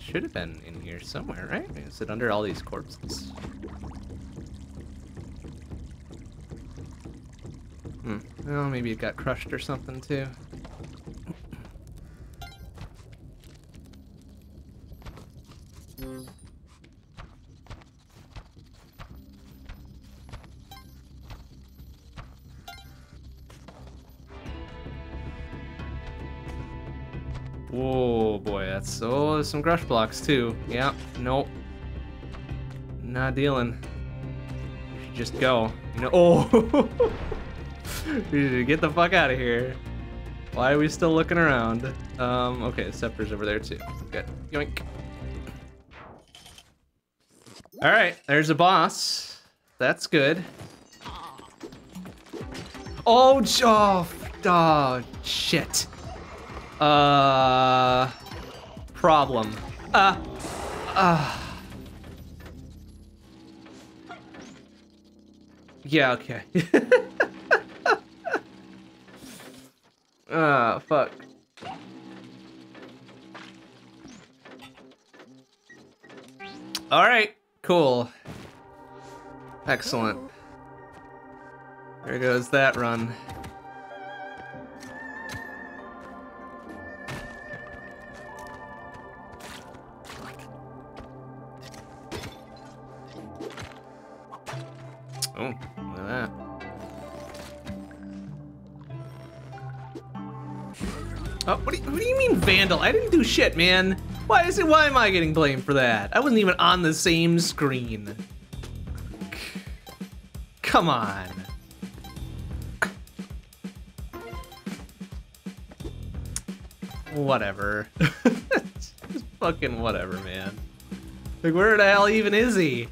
should have been in here somewhere, right? Is it under all these corpses? Hmm. Well, maybe it got crushed or something too. Whoa, boy, that's oh, there's some crush blocks too. Yep, nope, not dealing. Should just go. You know, oh, we should get the fuck out of here. Why are we still looking around? Um, okay, scepter's over there too. Good, yoink. All right, there's a boss. That's good. Oh, oh, oh shit. Uh, problem. Uh, uh. Yeah, okay. Ah, uh, fuck. All right, cool. Excellent. There goes that run. Oh, look at that. Oh, what do, you, what do you mean vandal? I didn't do shit, man. Why is it? Why am I getting blamed for that? I wasn't even on the same screen. Come on. Whatever. Just fucking whatever, man. Like, where the hell even is he?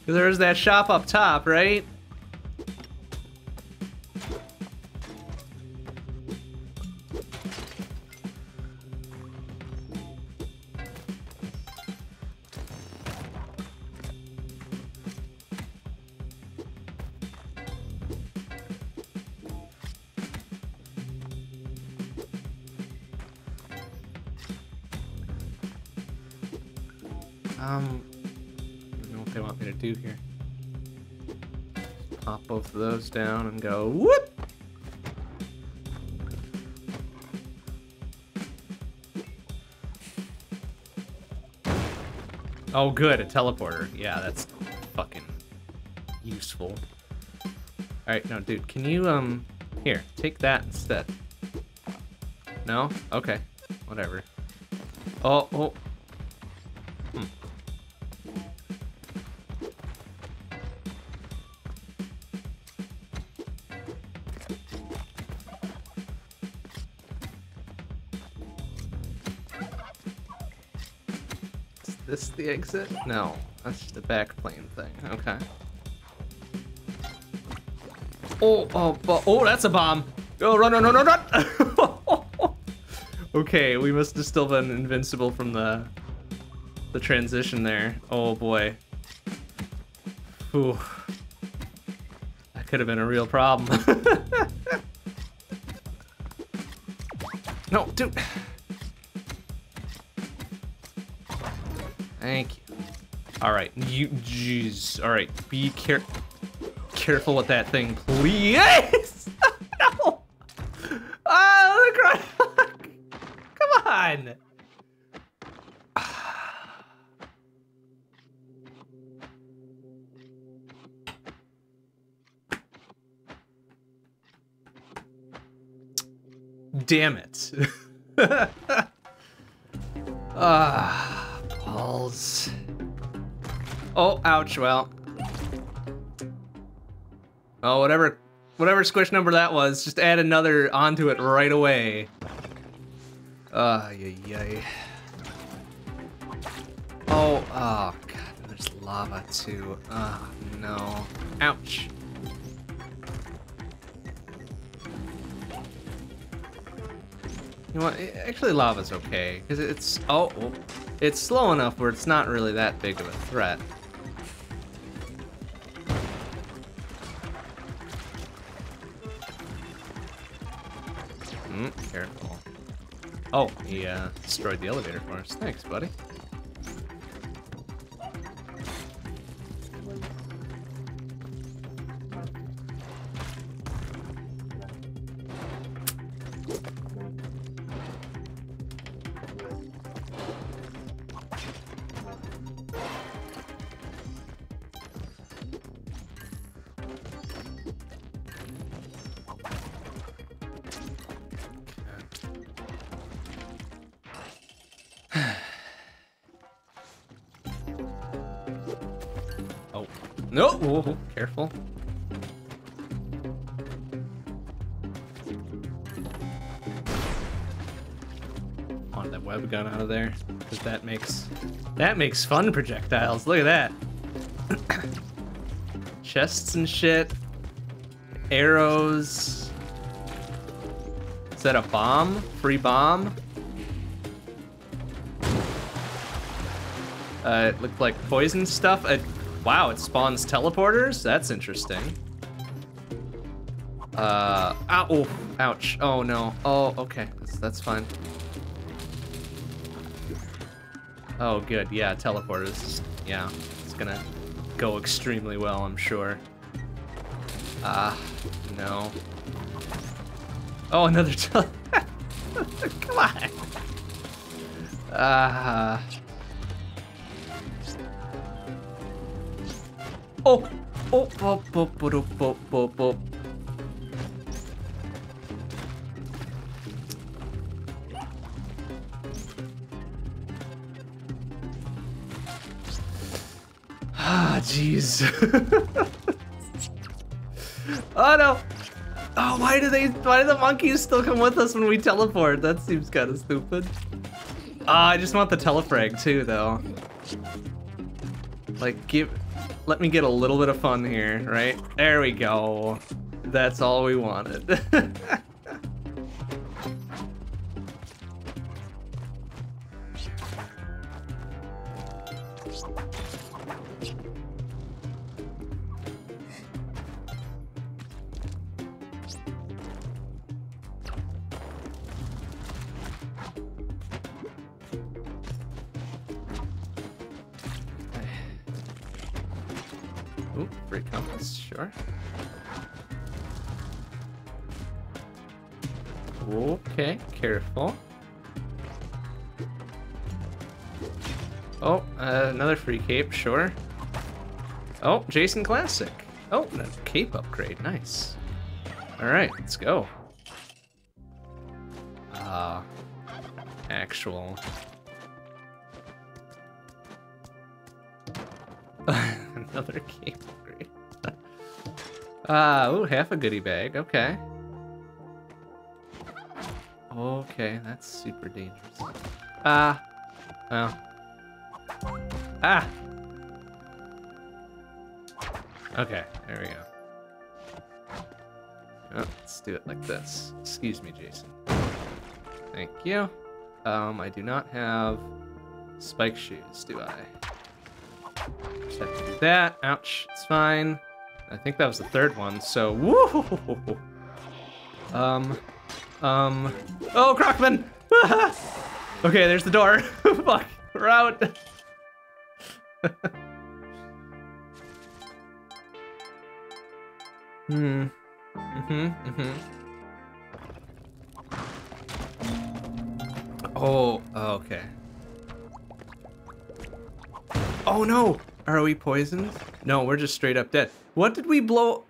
Because there's that shop up top, right? down and go whoop. Oh, good, a teleporter. Yeah, that's fucking useful. Alright, no, dude, can you, um, here, take that instead. No? Okay, whatever. Oh, oh, the exit? No, that's just a backplane thing. Okay. Oh, oh, oh, oh, that's a bomb. Go, run, run, run, run, run. okay, we must have still been invincible from the the transition there. Oh boy. Ooh. That could have been a real problem. no, dude. All right, you, jeez. All right, be care careful with that thing, please. no. Oh, the cry. Come on. Damn it. Oh, well. Oh, whatever, whatever squish number that was, just add another onto it right away. Ah, yay, yay. Oh, oh, God, there's lava too. Oh, no. Ouch. You know what? Actually, lava's okay because it's oh, oh, it's slow enough where it's not really that big of a threat. Oh, he uh, destroyed the elevator for us. Thanks, buddy. That makes fun projectiles. Look at that. Chests and shit. Arrows. Is that a bomb? Free bomb? Uh, it looked like poison stuff. Uh, wow, it spawns teleporters? That's interesting. Uh, ow, oh, ouch. Oh no. Oh, okay, that's, that's fine. Oh, good. Yeah, teleporters. Yeah, it's gonna go extremely well, I'm sure. Ah, uh, no. Oh, another tele... Come on! Ah. Uh... Oh! Oh, oh, oh, oh, oh, oh, oh, oh. Jeez. oh no. Oh, why do they? Why do the monkeys still come with us when we teleport? That seems kind of stupid. Ah, I just want the telefrag too, though. Like, give, let me get a little bit of fun here, right? There we go. That's all we wanted. cape, sure. Oh, Jason Classic. Oh, cape upgrade, nice. All right, let's go. Uh, actual. Another cape upgrade. Ah, uh, ooh, half a goodie bag, okay. Okay, that's super dangerous. Ah, uh, well. Ah! Okay, there we go. Oh, let's do it like this. Excuse me, Jason. Thank you. Um, I do not have spike shoes, do I? Just have to do that. Ouch, it's fine. I think that was the third one, so woo! Um, um, oh, Crocman! okay, there's the door. Fuck, we're out. hmm. Mm-hmm, mm-hmm. Oh, okay. Oh no! Are we poisoned? No, we're just straight up dead. What did we blow?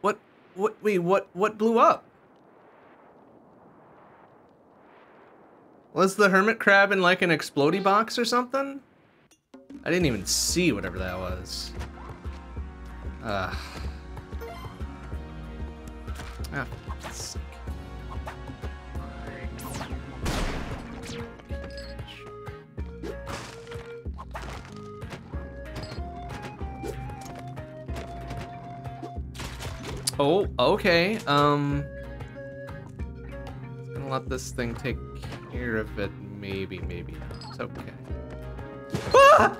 What, what, wait, what, what blew up? Was the hermit crab in like an explody box or something? I didn't even see whatever that was. Ah. Oh, okay. Um, gonna let this thing take care of it. Maybe, maybe not. It's okay. Ah!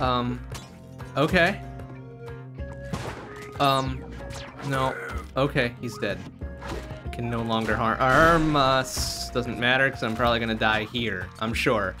Um, okay. Um, no. Okay, he's dead. Can no longer harm us. Doesn't matter because I'm probably gonna die here. I'm sure.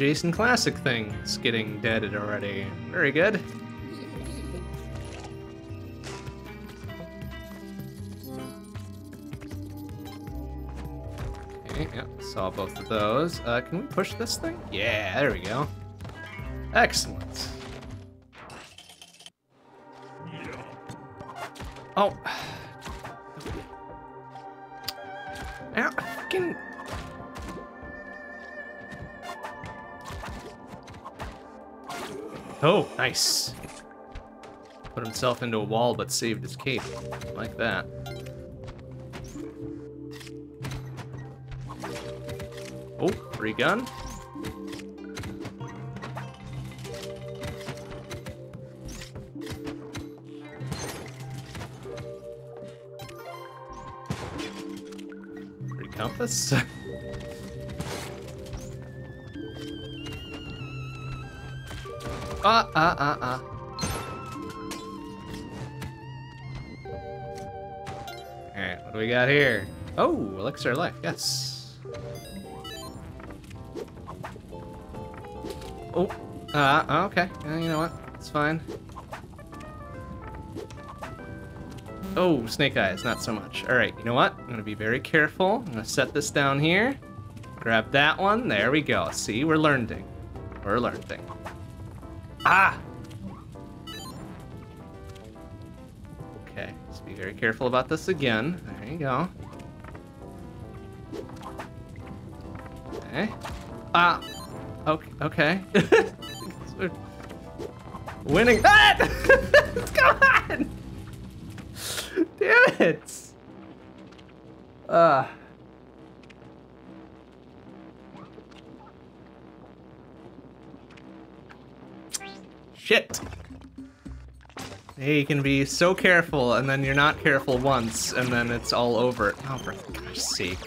Jason Classic things, getting deaded already. Very good. Okay, yeah, saw both of those. Uh, can we push this thing? Yeah, there we go. Excellent. Oh. Oh, nice. Put himself into a wall, but saved his cape. Like that. Oh, free gun. Free compass. Oh, elixir life, yes. Oh, uh, okay. Uh, you know what? It's fine. Oh, snake eyes, not so much. All right, you know what? I'm gonna be very careful. I'm gonna set this down here. Grab that one. There we go. See, we're learning. We're learning. Ah! Okay, let's be very careful about this again. There you go. Okay. Ah! Okay. okay. Winning. Ah! Come on! Damn it! Ah. Shit. Hey, you can be so careful, and then you're not careful once, and then it's all over. Oh, for gosh sake.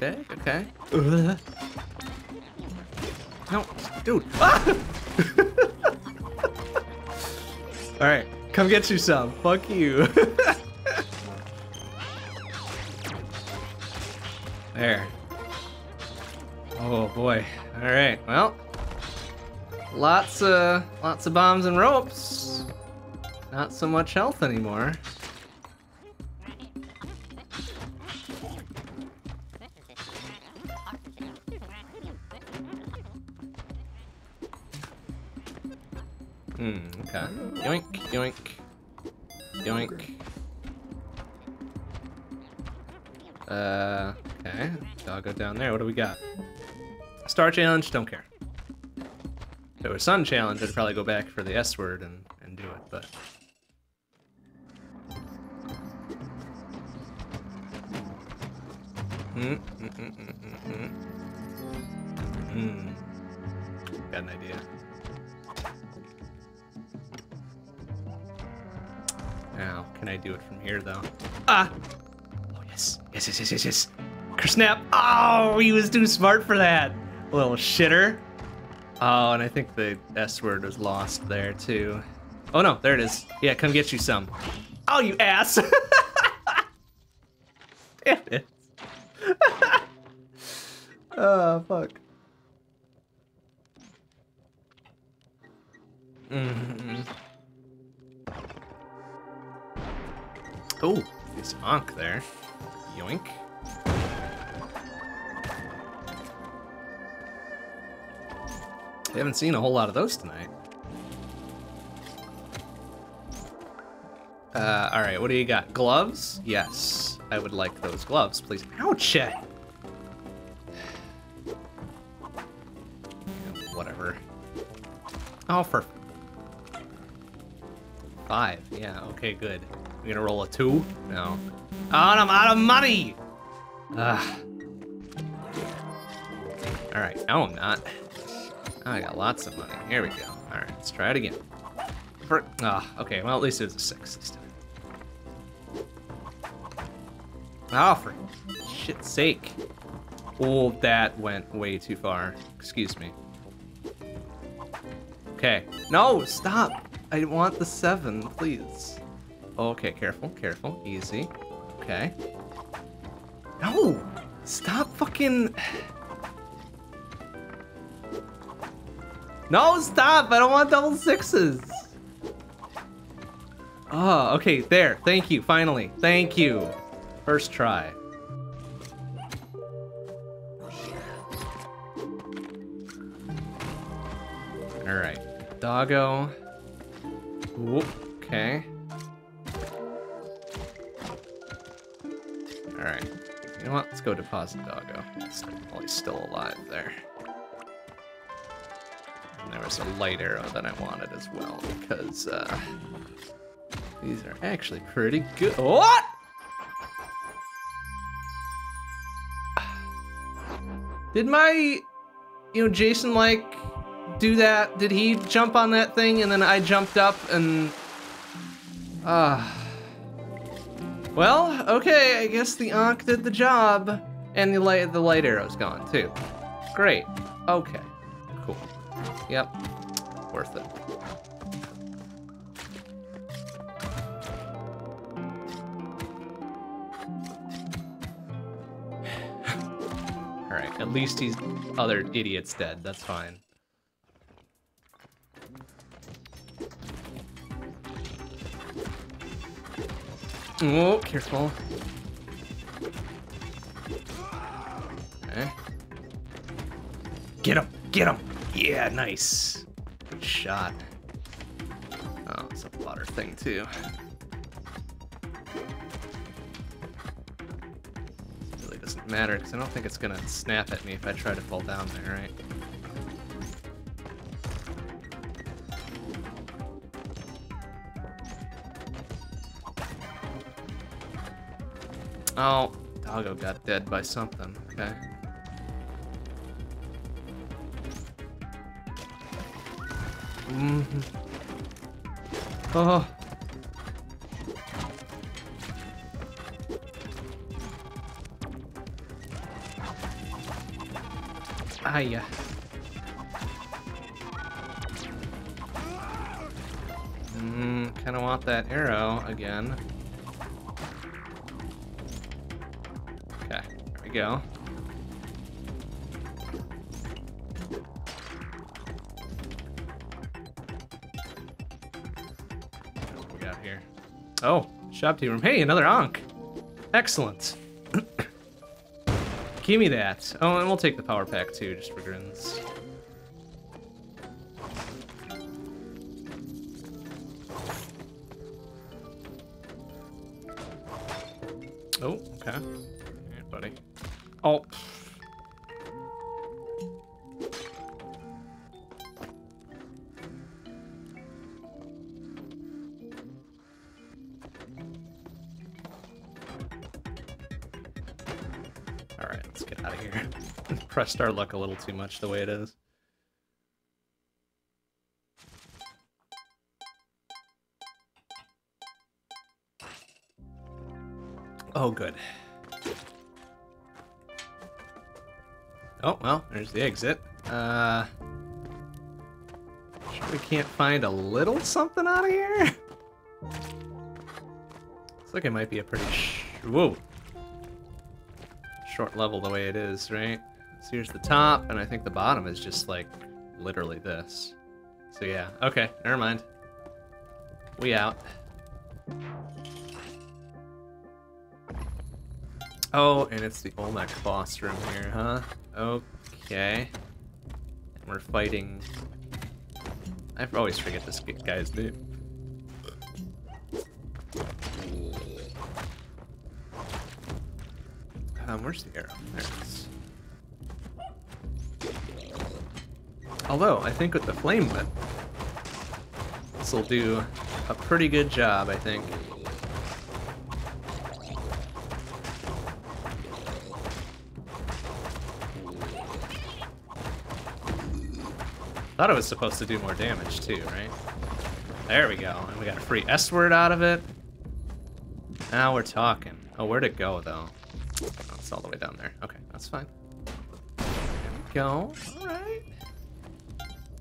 Bag, okay. Ugh. No, dude. Ah! Alright, come get you some. Fuck you. there. Oh boy. Alright, well. Lots of lots of bombs and ropes. Not so much health anymore. Star challenge, don't care. If it was Sun challenge, I'd probably go back for the S word and, and do it, but. Hmm, hmm. Hmm. Got an idea. Now, can I do it from here though? Ah! Oh yes, yes, yes, yes, yes, yes. Snap! Oh, he was too smart for that. Little shitter. Oh, and I think the S word was lost there too. Oh no, there it is. Yeah, come get you some. Oh, you ass! Damn it. oh, fuck. Mm -hmm. Oh, this Ankh there. Yoink. I haven't seen a whole lot of those tonight. Uh, all right, what do you got? Gloves? Yes, I would like those gloves, please. Ouch! Yeah, whatever. Oh, for five. Yeah, okay, good. I'm gonna roll a two? No. Oh, I'm out of money! Ugh. All right, no, I'm not. I got lots of money. Here we go. All right, let's try it again. For ah, oh, okay. Well, at least it was a six this time. Oh, for shit's sake! Oh, that went way too far. Excuse me. Okay. No, stop! I want the seven, please. Okay, careful, careful, easy. Okay. No! Stop fucking... No, stop! I don't want double sixes! Oh, okay, there. Thank you, finally. Thank you. First try. Alright. Doggo. Whoop. Okay. Alright. You know what? Let's go deposit Doggo. He's still alive there. Was a light arrow that I wanted as well, because uh, these are actually pretty good. What? Did my, you know, Jason like do that? Did he jump on that thing and then I jumped up and, ah. Uh, well, okay, I guess the Ankh did the job. And the light, the light arrow's gone too. Great. Okay. Cool. Yep. Worth it. Alright, at least he's other idiot's dead. That's fine. Oh, careful. Okay. Get him! Get him! Yeah, nice. Good shot. Oh, it's a water thing too. Really doesn't matter because I don't think it's gonna snap at me if I try to fall down there, right? Oh, Doggo got dead by something. Okay. Mm -hmm. Oh. Hiya. Mmm, kind of want that arrow again. Okay, there we go. Shop tea room. Hey, another Ankh. Excellent. Give me that. Oh, and we'll take the power pack too, just for grins. Pressed our luck a little too much the way it is. Oh, good. Oh, well, there's the exit. Uh, sure we can't find a little something out of here? Looks like it might be a pretty whoa short level the way it is, right? So here's the top, and I think the bottom is just like literally this. So yeah, okay, never mind. We out. Oh, and it's the Olmec boss room here, huh? Okay. And we're fighting... I always forget this guy's name. Um, where's the arrow? There it is. Although, I think with the flame whip, this will do a pretty good job, I think. Thought it was supposed to do more damage too, right? There we go. And we got a free S word out of it. Now we're talking. Oh, where'd it go though? Oh, it's all the way down there. Okay, that's fine. There we go. Alright.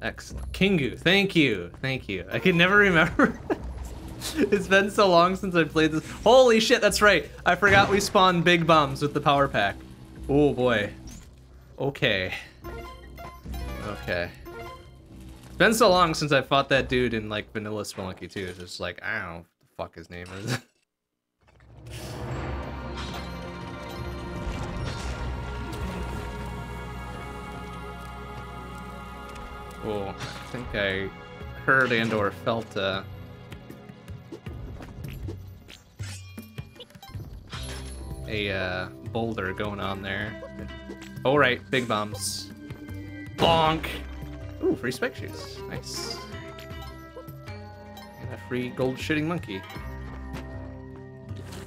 Excellent. Kingu, thank you. Thank you. I can never remember. it's been so long since I played this. Holy shit, that's right. I forgot we spawned big bombs with the power pack. Oh boy. Okay. Okay. It's been so long since I fought that dude in like vanilla Spelunky 2. It's just like, I don't know what the fuck his name is. Oh, I think I heard and or felt uh, a uh, boulder going on there. All right, big bombs. Bonk! Ooh, free spec shoes. Nice. And a free gold shitting monkey.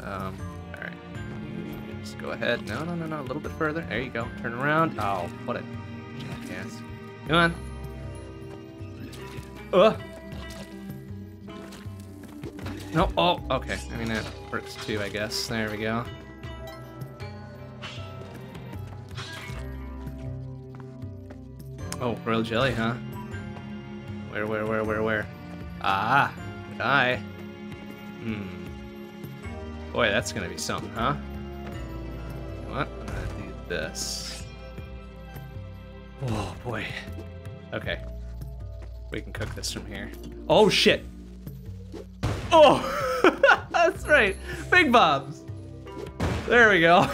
Um, alright. Just go ahead. No, no, no, no. A little bit further. There you go. Turn around. Oh, what a jackass. Come on. Uh. No, oh, okay. I mean, that works too, I guess. There we go. Oh, royal jelly, huh? Where, where, where, where, where? Ah, good eye. Hmm. Boy, that's gonna be something, huh? What? I'm gonna do this. Oh, boy. Okay. We can cook this from here. Oh, shit. Oh, that's right. Big bombs. There we go.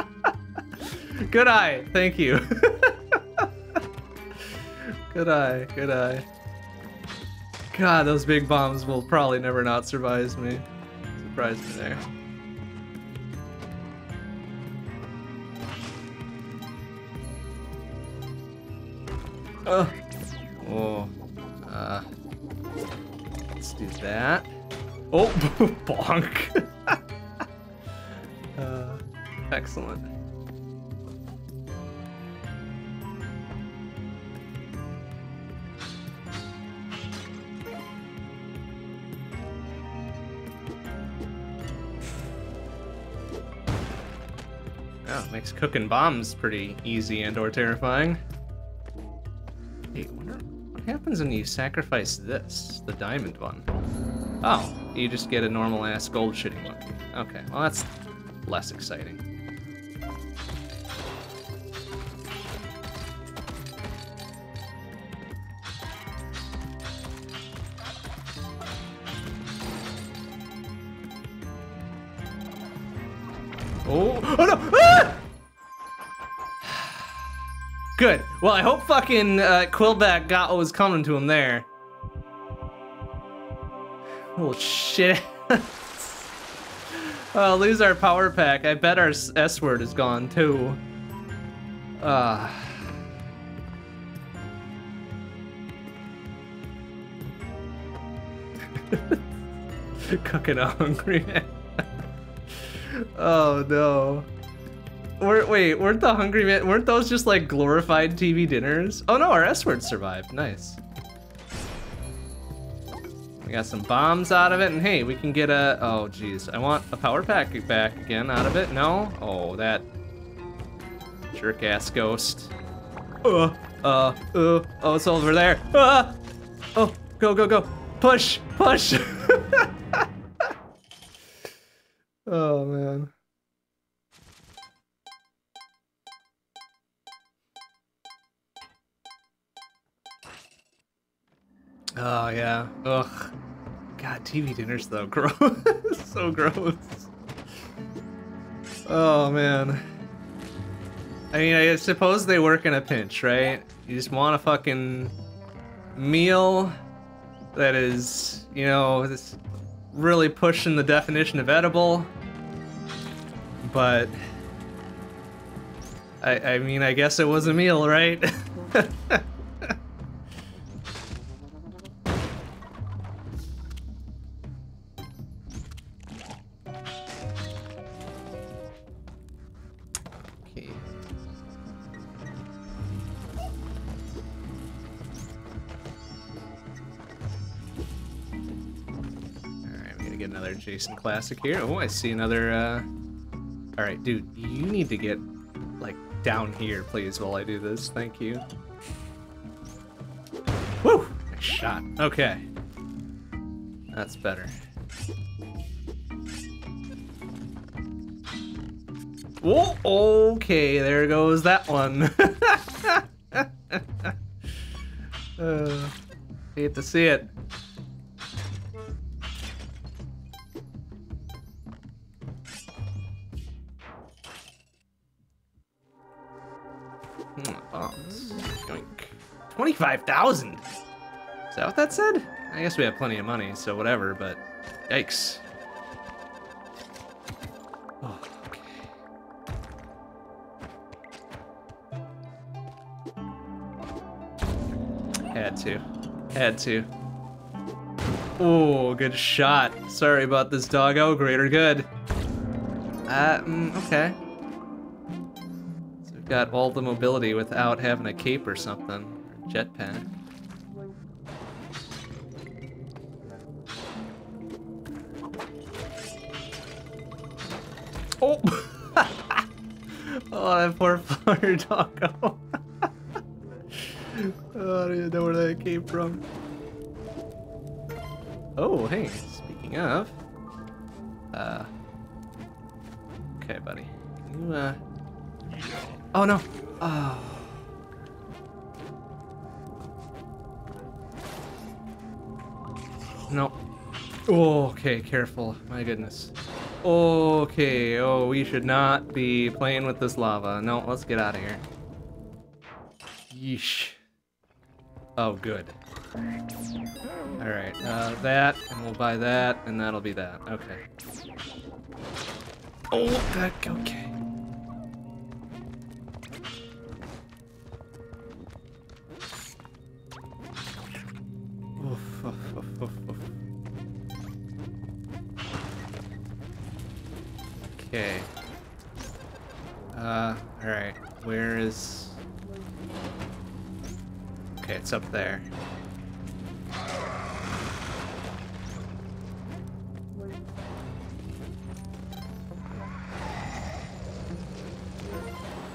good eye. Thank you. good eye. Good eye. God, those big bombs will probably never not surprise me. Surprise me there. Ugh. Oh, uh, let's do that. Oh, bonk. uh, excellent. Oh, makes cooking bombs pretty easy and or terrifying. Hey, wonder what happens when you sacrifice this, the diamond one? Oh, you just get a normal ass gold shitting one. Okay, well that's less exciting. Oh, oh no! Good. Well, I hope fucking uh, Quillback got what was coming to him there. Oh shit. uh, lose our power pack. I bet our S word is gone too. Uh. Cooking a hungry man. oh no. Were, wait, weren't the Hungry Man, weren't those just like glorified TV dinners? Oh no, our S word survived. Nice. We got some bombs out of it, and hey, we can get a, oh geez, I want a power pack back again out of it. No? Oh, that jerk ass ghost. Uh, uh, uh, oh, it's over there. Uh, oh, go, go, go. Push, push. oh man. Oh yeah. Ugh. God, TV dinners though, gross. so gross. Oh man. I mean, I suppose they work in a pinch, right? You just want a fucking meal that is, you know, this really pushing the definition of edible. But I, I mean, I guess it was a meal, right? Classic here. Oh, I see another, uh... Alright, dude, you need to get, like, down here, please, while I do this. Thank you. Woo! Nice shot. Okay. That's better. Whoa! Okay, there goes that one. uh, hate to see it. 25,000! Is that what that said? I guess we have plenty of money, so whatever, but yikes. Oh, okay. Had to. Had to. Oh, good shot. Sorry about this doggo. Greater good. Uh, mm, okay So we've got all the mobility without having a cape or something. Or jetpack. Oh! oh, that poor flutter doggo. oh, I don't even know where that came from. Oh, hey, speaking of. Uh. Okay, buddy. You, uh. Oh no. Oh. No. Okay, careful. My goodness. Okay, oh, we should not be playing with this lava. No, let's get out of here. Yeesh. Oh, good. Alright, uh, that, and we'll buy that, and that'll be that. Okay. Oh, that, okay. Okay. Uh, alright. Where is... Okay, it's up there.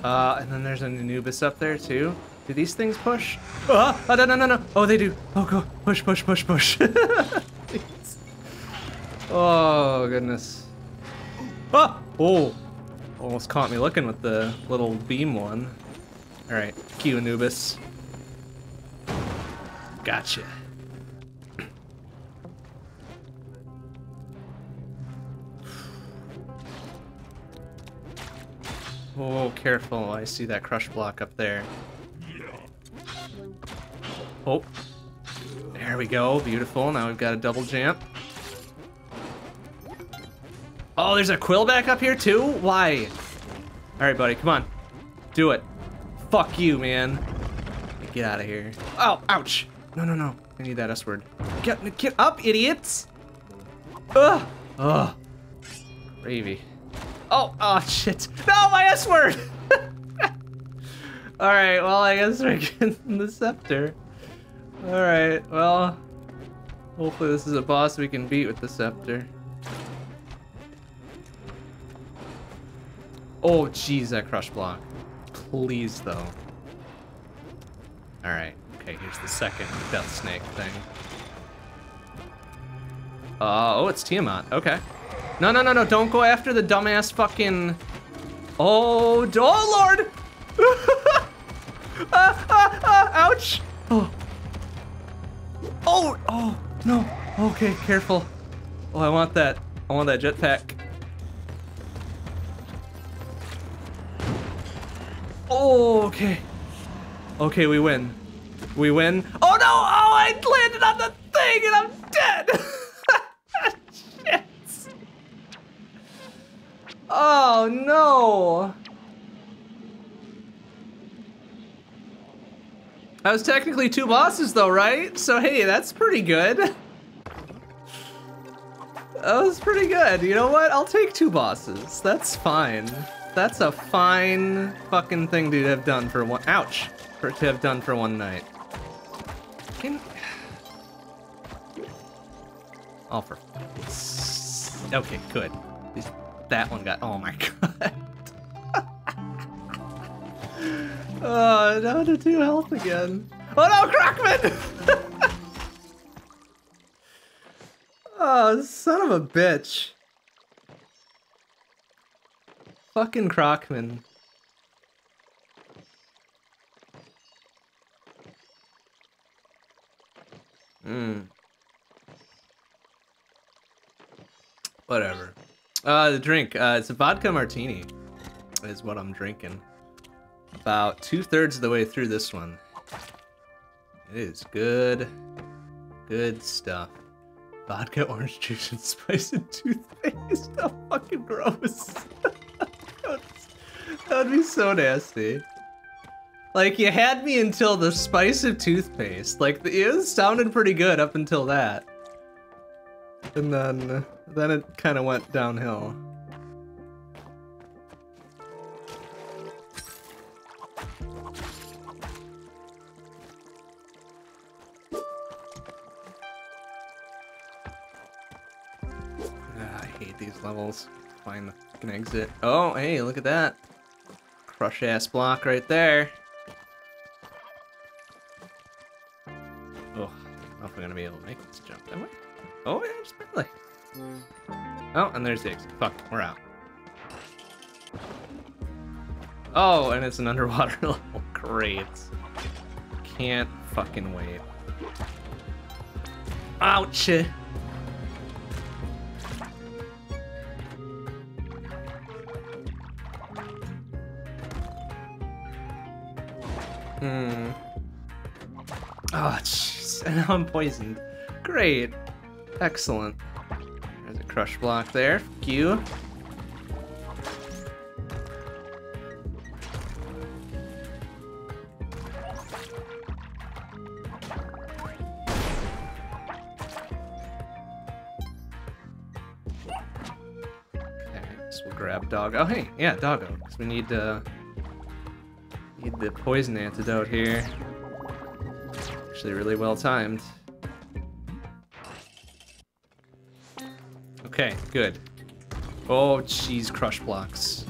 Uh, and then there's an Anubis up there too. Do these things push? Oh, oh no, no, no, no. Oh, they do. Oh, go. Push, push, push, push. oh, goodness. Oh, oh. Almost caught me looking with the little beam one. All right, Q Anubis. Gotcha. Oh, careful. I see that crush block up there. Oh. There we go. Beautiful. Now we've got a double jump. Oh, there's a Quillback up here too? Why? All right, buddy. Come on. Do it. Fuck you, man. Get out of here. Oh, ouch. No, no, no. I need that S word. Get, get up, idiots. Ugh. Ugh. Gravy. Oh, oh, shit. No, my S word! Alright, well, I guess we're getting the scepter. Alright, well, hopefully this is a boss we can beat with the scepter. Oh, jeez, that crush block. Please, though. Alright, okay, here's the second Death Snake thing. Uh, oh, it's Tiamat, okay. No, no, no, no, don't go after the dumbass fucking... Oh, oh lord! ah, ah, ah, ouch! Oh. Oh, oh, no. Okay, careful. Oh, I want that. I want that jetpack. Oh, okay. Okay, we win. We win. Oh no! Oh, I landed on the thing and I'm dead! Oh no! That was technically two bosses though, right? So hey, that's pretty good. That was pretty good. You know what? I'll take two bosses. That's fine. That's a fine fucking thing to have done for one- ouch! For to have done for one night. Can... For... Okay, good. That one got. Oh my god. oh, down to two health again. Oh no, Crocman! oh, son of a bitch. Fucking Crocman. Hmm. Whatever. Uh, the drink. Uh, it's a vodka martini, is what I'm drinking. About two thirds of the way through this one. It is good, good stuff. Vodka, orange juice, and spice and toothpaste. How fucking gross. that would be so nasty. Like, you had me until the spice of toothpaste. Like, it sounding pretty good up until that. And then, then it kind of went downhill. Ah, I hate these levels. Find the exit. Oh, hey, look at that. Crush ass block right there. Oh, I don't know if I'm gonna be able to make this jump, am I? Oh, yeah, just barely. Mm. Oh, and there's the exit. Fuck, we're out. Oh, and it's an underwater level. Great. Can't fucking wait. Ouch! Now I'm poisoned. Great. Excellent. There's a crush block there. Fuck you. Doggo. Oh, hey, yeah, Doggo. Because we need, uh, need the poison antidote here. Actually, really well timed. Okay, good. Oh, jeez, crush blocks.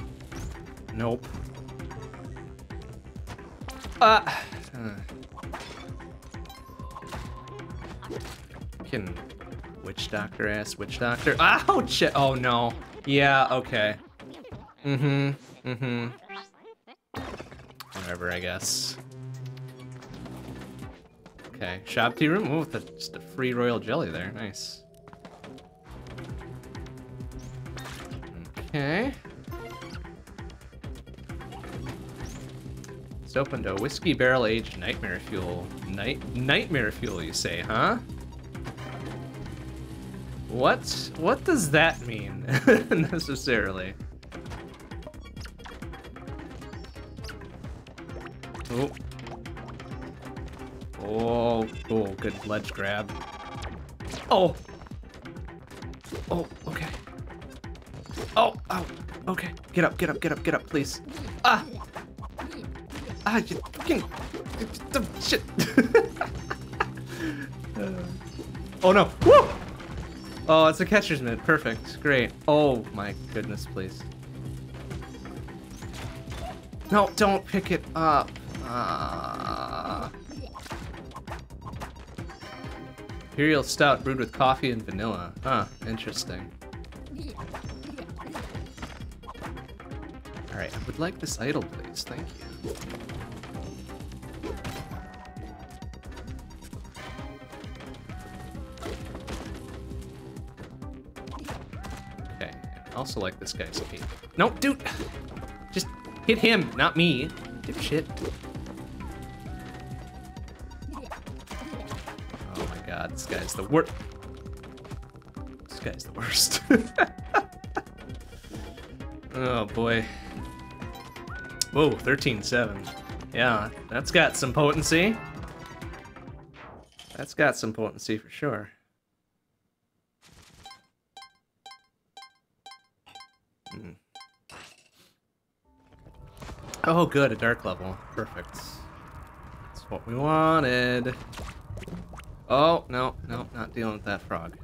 Nope. Uh, uh. Can witch doctor ass witch doctor. Shit! Oh no. Yeah. Okay. Mm-hmm. Mm-hmm. Whatever, I guess. Okay. Shop tea room. Oh, a, just a free royal jelly there. Nice. Okay. It's open to whiskey barrel aged nightmare fuel. Night nightmare fuel, you say, huh? What? What does that mean necessarily? Ledge grab. Oh. Oh, okay. Oh, oh, okay. Get up, get up, get up, get up, please. Ah! Ah, you fucking... Shit. oh no. Woo! Oh, it's a catcher's mitt. Perfect. Great. Oh my goodness, please. No, don't pick it up. Uh... Imperial Stout brewed with coffee and vanilla. Huh, interesting. Alright, I would like this idol, please. Thank you. Okay, I also like this guy's cape. No, dude! Just hit him, not me. Dipshit. Oh guy's the worst. This guy's the worst. oh boy. Whoa, 13-7. Yeah, that's got some potency. That's got some potency for sure. Hmm. Oh, good, a dark level. Perfect. That's what we wanted. Oh, no, no, not dealing with that frog.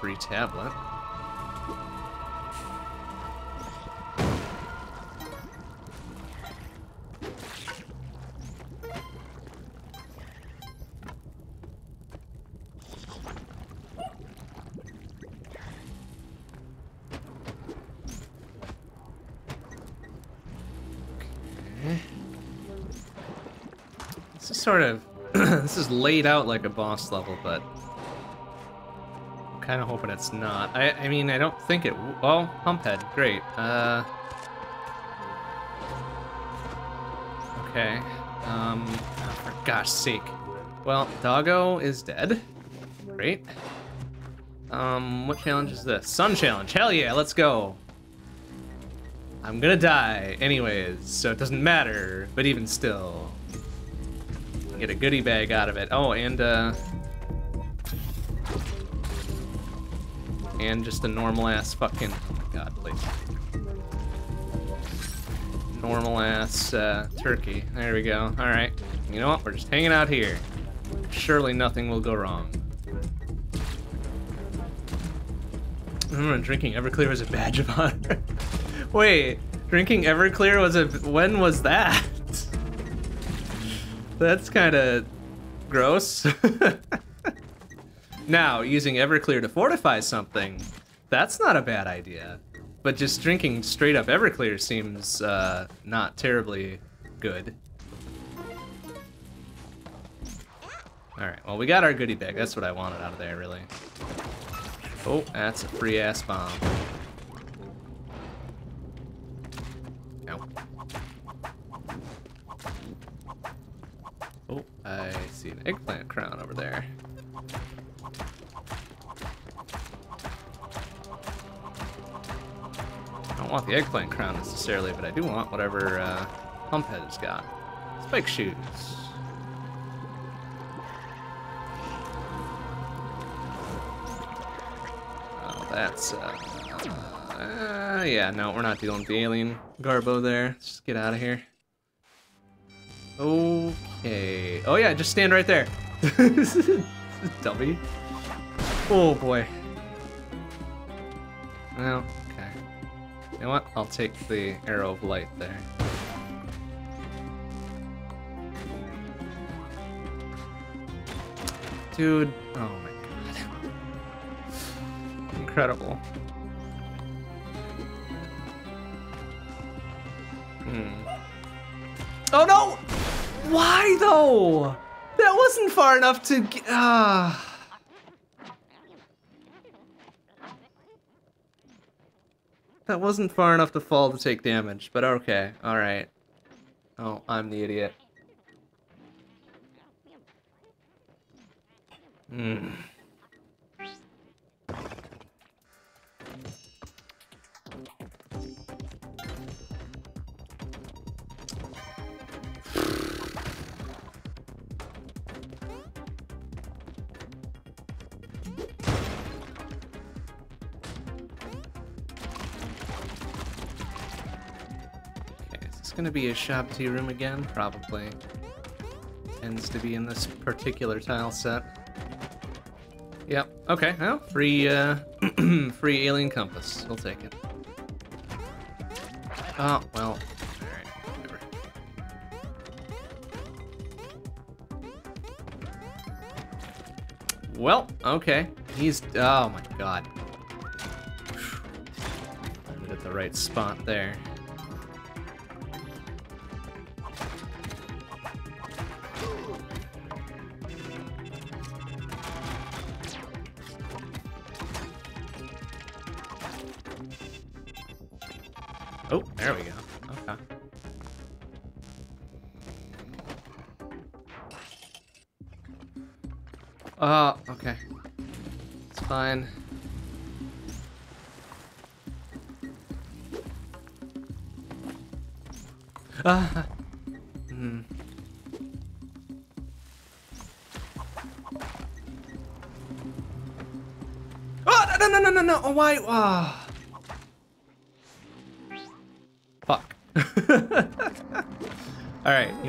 free tablet. Sort of, this is laid out like a boss level, but I'm kind of hoping it's not. I, I mean, I don't think it... Well, Humphead, great. Uh... Okay. Um, oh, for gosh sake. Well, Doggo is dead. Great. Um, what challenge is this? Sun challenge. Hell yeah, let's go. I'm gonna die anyways, so it doesn't matter, but even still. Get a goodie bag out of it. Oh, and, uh... and just a normal ass fucking, oh god, please. Normal ass uh, turkey. There we go. All right. You know what? We're just hanging out here. Surely nothing will go wrong. I remember drinking Everclear was a badge of honor. Wait, drinking Everclear was a, when was that? That's kind of gross. Now, using Everclear to fortify something, that's not a bad idea. But just drinking straight up Everclear seems uh, not terribly good. Alright, well we got our goodie bag. That's what I wanted out of there, really. Oh, that's a free ass bomb. Oh, I see an eggplant crown over there. I don't want the eggplant crown necessarily, but I do want whatever uh, Humphead has got. Spike shoes. Oh, that's... Uh, uh, yeah, no, we're not dealing with the alien Garbo there. Let's just get out of here. Okay. Oh yeah, just stand right there. Dummy. Oh boy. Well, okay. You know what? I'll take the arrow of light there. Dude, oh my god. Incredible. Hmm. Oh no! Why though? That wasn't far enough to. Ah. That wasn't far enough to fall to take damage, but okay, alright. Oh, I'm the idiot. Hmm. This gonna be Ushabti room again? Probably. Tends to be in this particular tile set. Yep. Okay. Well, free, uh, free alien compass. We'll take it. Oh well. Well, okay. He's. Oh my god. Landed at the right spot there.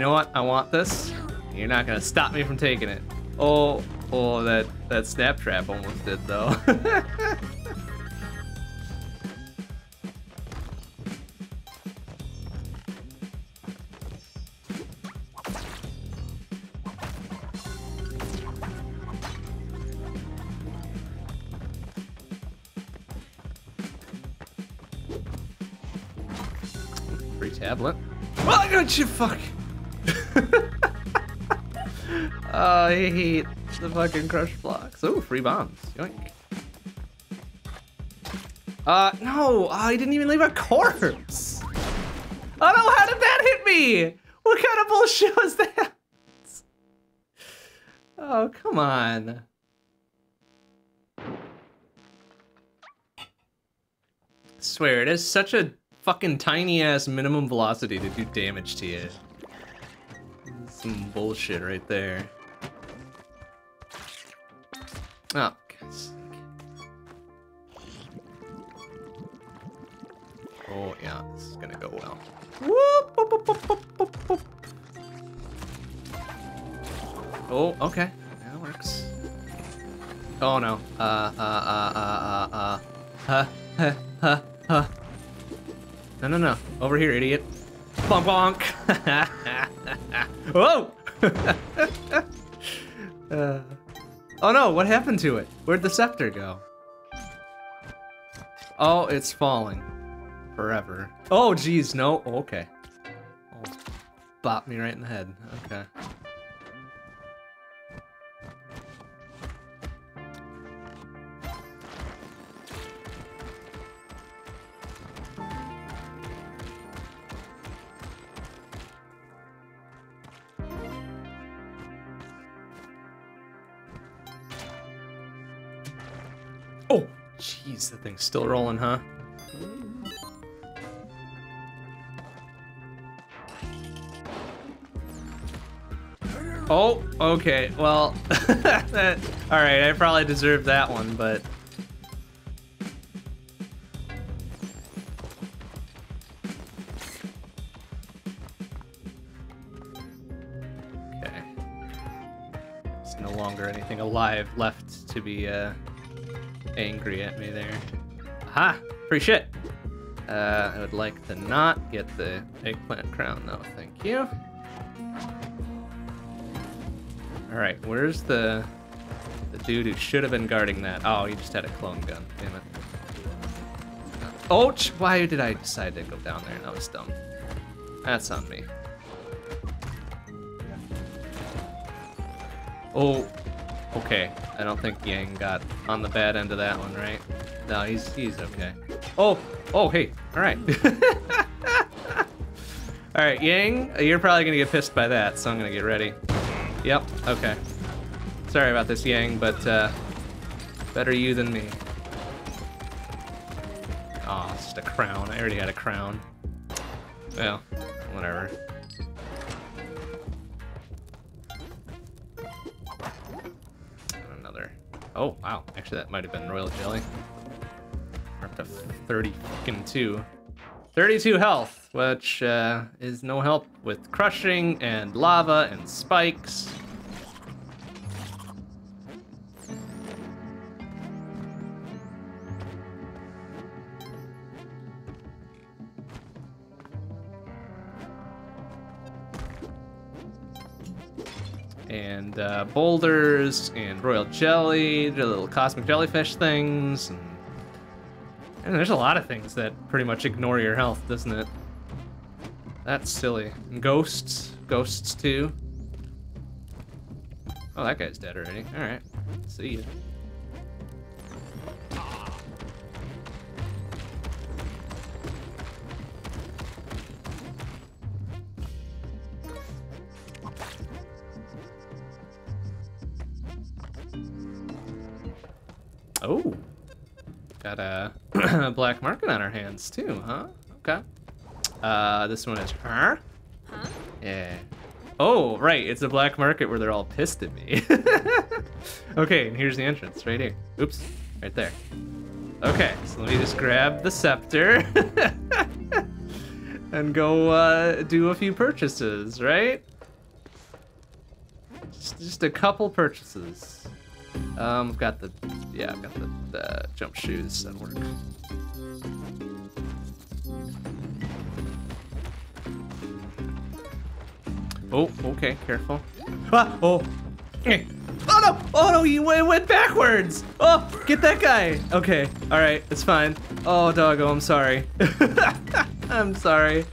You know what? I want this. You're not gonna stop me from taking it. Oh, oh, that, that snap trap almost did though. hate the fucking crush blocks. Oh, free bombs. Yoink. Uh, no, I didn't even leave a corpse. Oh no, how did that hit me? What kind of bullshit was that? Oh, come on. I swear, it is such a fucking tiny ass minimum velocity to do damage to you. Some bullshit right there. Over here, idiot. Bonk, bonk. Whoa! uh, oh no, what happened to it? Where'd the scepter go? Oh, it's falling. Forever. Oh, geez, no. Oh, okay. Oh, bop me right in the head. Huh? Oh, okay. Well, all right. I probably deserved that one, but okay. Just no longer anything alive left to be uh, angry at me there. Aha! Free shit! Uh, I would like to not get the eggplant crown though, thank you. Alright, where's the the dude who should have been guarding that? Oh, he just had a clone gun, damn it. Ouch! why did I decide to go down there? That was dumb. That's on me. Oh, okay. I don't think Yang got on the bad end of that one, right? No, he's he's okay. Oh, oh, hey, all right. all right, Yang, you're probably gonna get pissed by that, so I'm gonna get ready. Yep, okay. Sorry about this, Yang, but uh, better you than me. Oh, it's just a crown. I already had a crown. Well, whatever. Another. Oh, wow. Actually, that might have been royal jelly. We're up to 30 fucking two. 32 health, which uh, is no help with crushing and lava and spikes. and uh, boulders and royal jelly, the little cosmic jellyfish things, and, and there's a lot of things that pretty much ignore your health, doesn't it? That's silly. And ghosts, ghosts too. Oh, that guy's dead already. All right, see you. Oh, got a black market on our hands too, huh? Okay. Uh, this one is huh? Huh? Yeah. Oh, right. It's a black market where they're all pissed at me. okay, and here's the entrance right here. Oops, right there. Okay, so let me just grab the scepter and go uh, do a few purchases, right? Just, just a couple purchases. Um, I've got the, yeah, I've got the, the jump shoes that work. Oh, okay, careful. Ah, oh, eh. oh no, oh no, you went, went backwards. Oh, get that guy. Okay, all right, it's fine. Oh, doggo, I'm sorry. I'm sorry.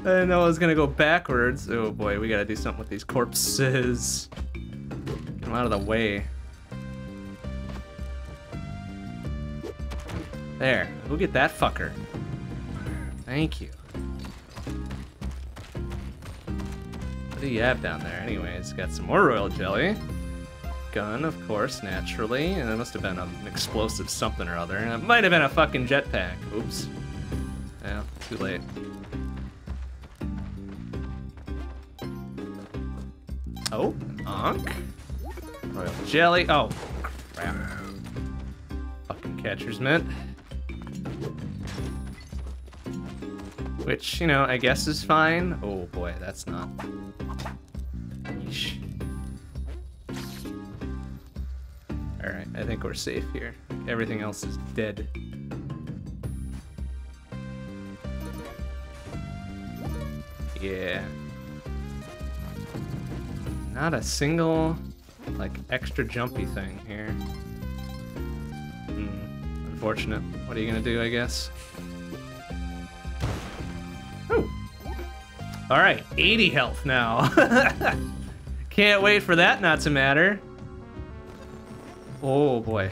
I didn't know I was gonna go backwards. Oh boy, we gotta do something with these corpses. Get them out of the way. There, go get that fucker. Thank you. What do you have down there? Anyways, got some more royal jelly. Gun, of course, naturally. And it must have been an explosive something or other. And it might have been a fucking jetpack. Oops. Yeah, too late. Oh, Ankh. Royal jelly. Oh, crap. Fucking catcher's mitt. Which, you know, I guess is fine. Oh boy, that's not. Yeesh. Alright, I think we're safe here. Everything else is dead. Yeah. Not a single, like, extra jumpy thing here. Unfortunate. What are you gonna do, I guess? All right, 80 health now. Can't wait for that not to matter. Oh boy.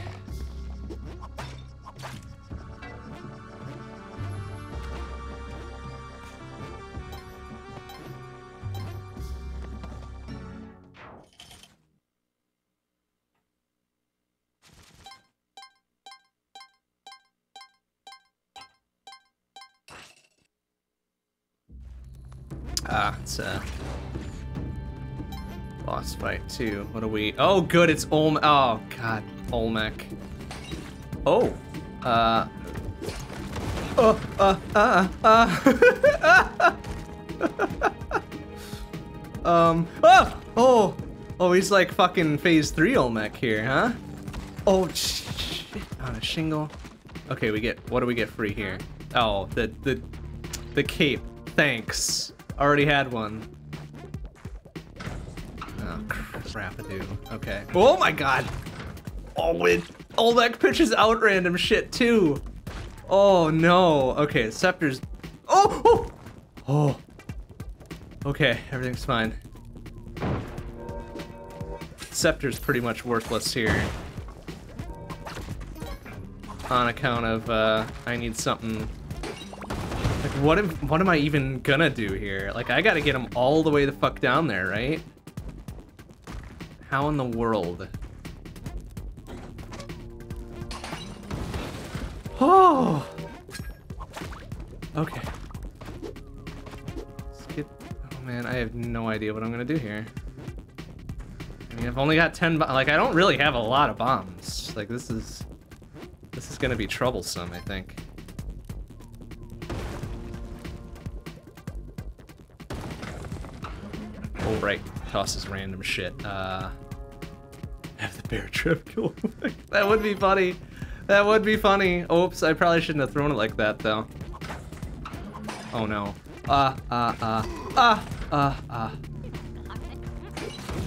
Too. What are we? Oh, good. It's Olm. Oh God, Olmec. Oh, uh. Oh, uh, uh, uh. um. Oh, oh. Oh, he's like fucking phase three Olmec here, huh? Oh, shit. On a shingle. Okay, we get, what do we get free here? Oh, the, the, the cape. Thanks. Already had one. Do. Okay. Oh my god! Oh, it, Olmec pitches out random shit too. Oh no. Okay, Scepter's. Oh! Oh! Oh. Okay, everything's fine. Scepter's pretty much worthless here. On account of, uh, I need something... Like, what am, what am I even gonna do here? Like, I gotta get him all the way the fuck down there, right? How in the world? Oh! Okay. Get... Oh man, I have no idea what I'm gonna do here. I mean, I've only got 10 Like, I don't really have a lot of bombs. Like, this is... This is gonna be troublesome, I think. Oh, right. Tosses random shit. Uh... Have the bear trip go That would be funny. That would be funny. Oops, I probably shouldn't have thrown it like that, though. Oh, no. Ah, ah, ah. Ah, ah, ah.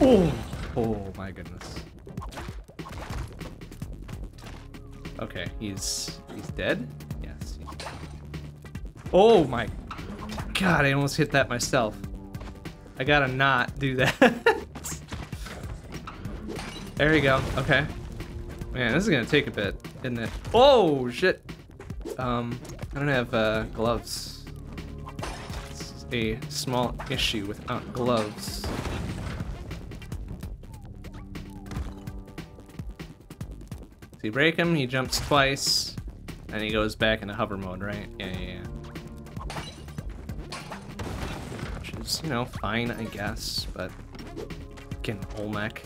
Oh, oh my goodness. Okay, he's he's dead? Yes, he's dead. Oh my god, I almost hit that myself. I gotta not do that. there we go, okay. Man, this is gonna take a bit, isn't it? Oh, shit. Um, I don't have uh, gloves. It's a small issue without gloves. So you break him, he jumps twice, and he goes back into hover mode, right? Yeah, yeah, yeah. You know, fine, I guess, but... Fucking Olmec.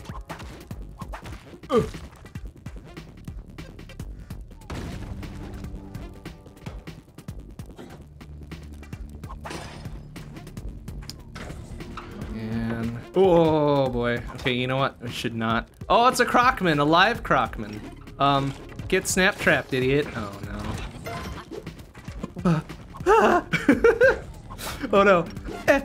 Ugh. Oh boy. Okay, you know what? I should not. Oh, it's a Crocman, a live Crocman. Um, get snap trapped, idiot. Oh no. oh no. Oh,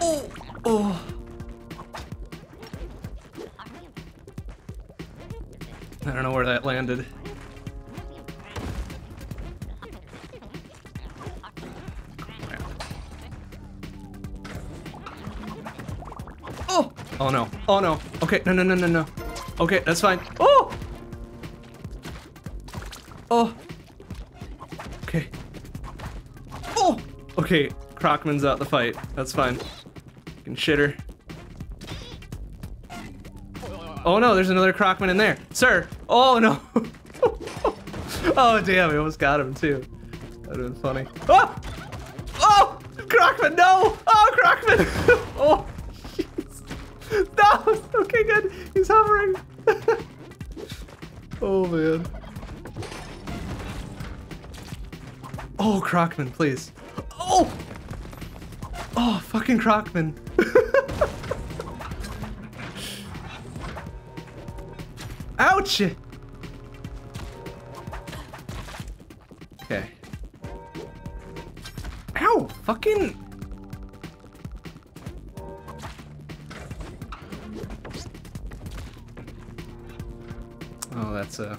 oh, oh. I don't know where that landed. Oh Oh no. Oh no. Okay, no, no, no, no, no. Okay, that's fine. Oh. Okay, Crocman's out the fight. That's fine. Fucking shitter. Oh no, there's another Crocman in there. Sir! Oh no! oh damn, I almost got him too. That would have been funny. Oh! Oh! Crocman, no! Oh, Crocman! oh! No! Okay, good. He's hovering. oh, man. Oh, Crocman, please. Fucking Crocman. Ouch! Okay. Ow! Fucking... Oh, that's a, an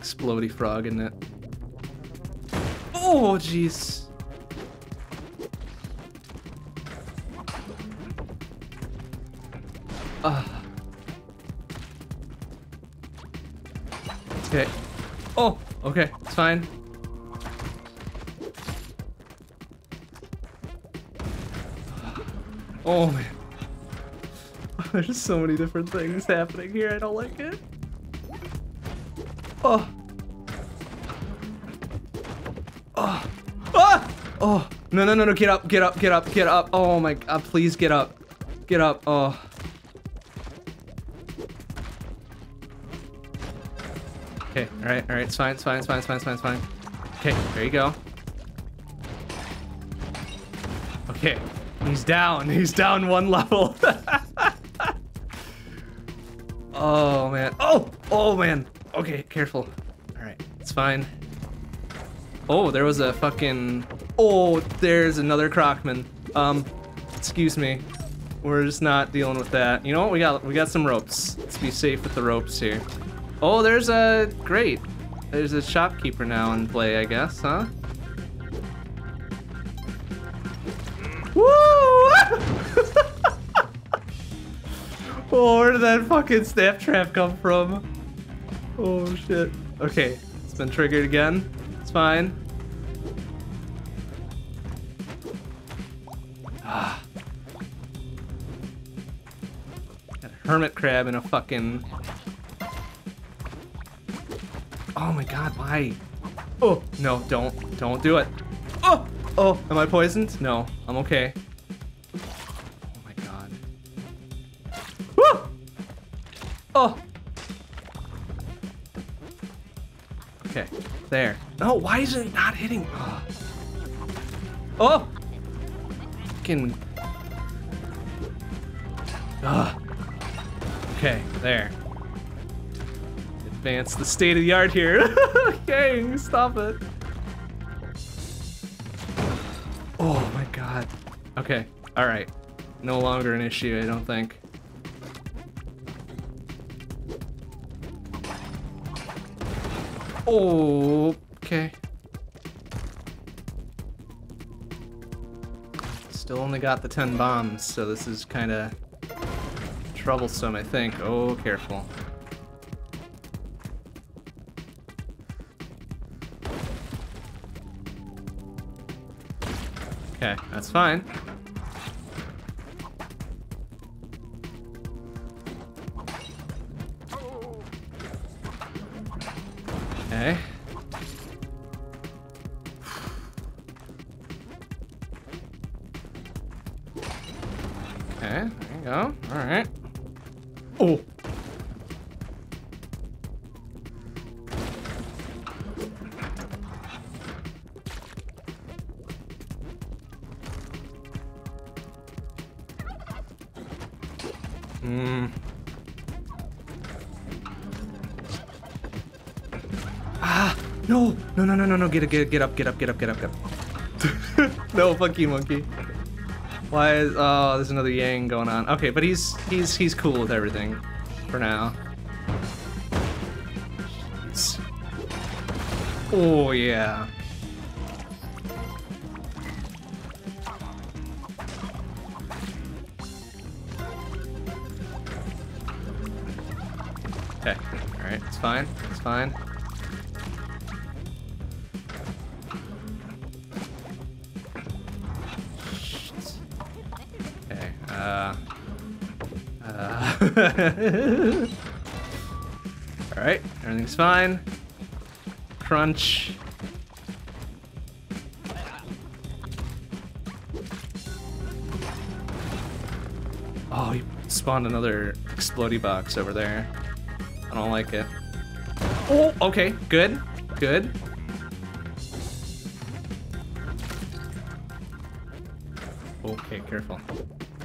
explodey frog, isn't it? Oh, jeez. Fine. Oh man. There's so many different things happening here, I don't like it. Oh. Oh. Ah! Oh. No, no, no, no. Get up, get up, get up, get up. Oh my god, please get up. Get up. Oh. Alright, alright. It's fine, it's fine, it's fine, it's fine, it's fine, it's fine. Okay, there you go. Okay, he's down. He's down one level. oh man. Oh, oh man. Okay, careful. All right, it's fine. Oh, there was a fucking. Oh, there's another Crocman. Um, excuse me. We're just not dealing with that. You know what? We got we got some ropes. Let's be safe with the ropes here. Oh, there's a great. There's a shopkeeper now in play, I guess, huh? Woo! oh, where did that fucking snap trap come from? Oh shit. Okay, it's been triggered again. It's fine. Ah. Got a hermit crab in a fucking. Oh my god, why? Oh, no, don't. Don't do it. Oh! Oh, am I poisoned? No, I'm okay. Oh my god. Woo! Oh! Okay, there. No, why is it not hitting? Oh! oh! Fucking. Advance the state of the art here. okay, stop it. Oh my god. Okay, alright. No longer an issue, I don't think. Oh, okay. Still only got the 10 bombs, so this is kind of troublesome, I think. Oh, careful. That's fine. Get it, get it, get up, get up, get up, get up, get up. no, fuck you, monkey. Why is, oh, there's another Yang going on. Okay, but he's, he's, he's cool with everything. For now. Oh, yeah. Okay, alright, it's fine, it's fine. alright, everything's fine. Crunch. Oh, he spawned another explodey box over there. I don't like it. Oh, okay, good, good. Okay, careful.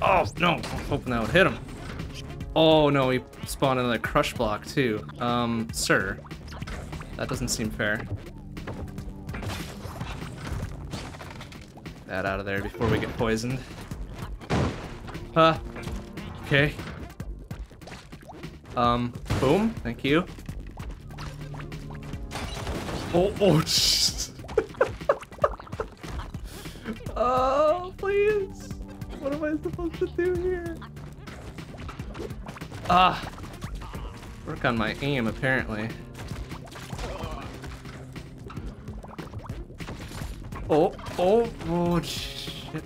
Oh, no, I'm hoping that would hit him. Oh, no, he spawned another crush block, too. Um, sir, that doesn't seem fair. That out of there before we get poisoned. Huh. Okay. Um, boom, thank you. Oh, oh, Ah. Work on my aim, apparently. Oh, oh, oh, shit.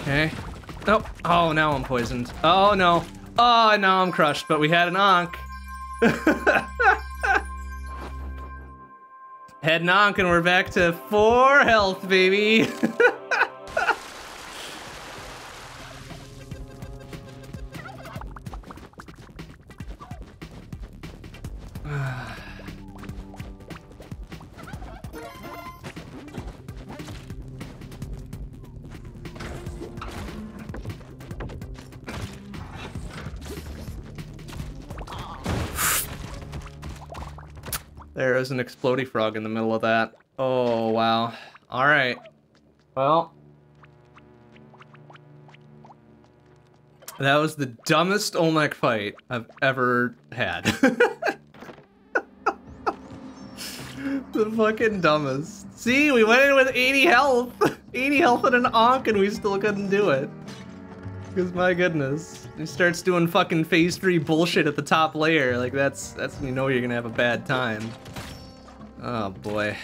Okay. Nope. Oh, now I'm poisoned. Oh, no. Oh, now I'm crushed, but we had an Ankh. Head an Ankh and we're back to four health, baby. An explodey frog in the middle of that. Oh, wow. Alright. Well. That was the dumbest Olmec fight I've ever had. the fucking dumbest. See, we went in with 80 health. 80 health and an Ankh and we still couldn't do it. Because my goodness. He starts doing fucking phase three bullshit at the top layer. Like that's that's when you know you're gonna have a bad time. Oh boy.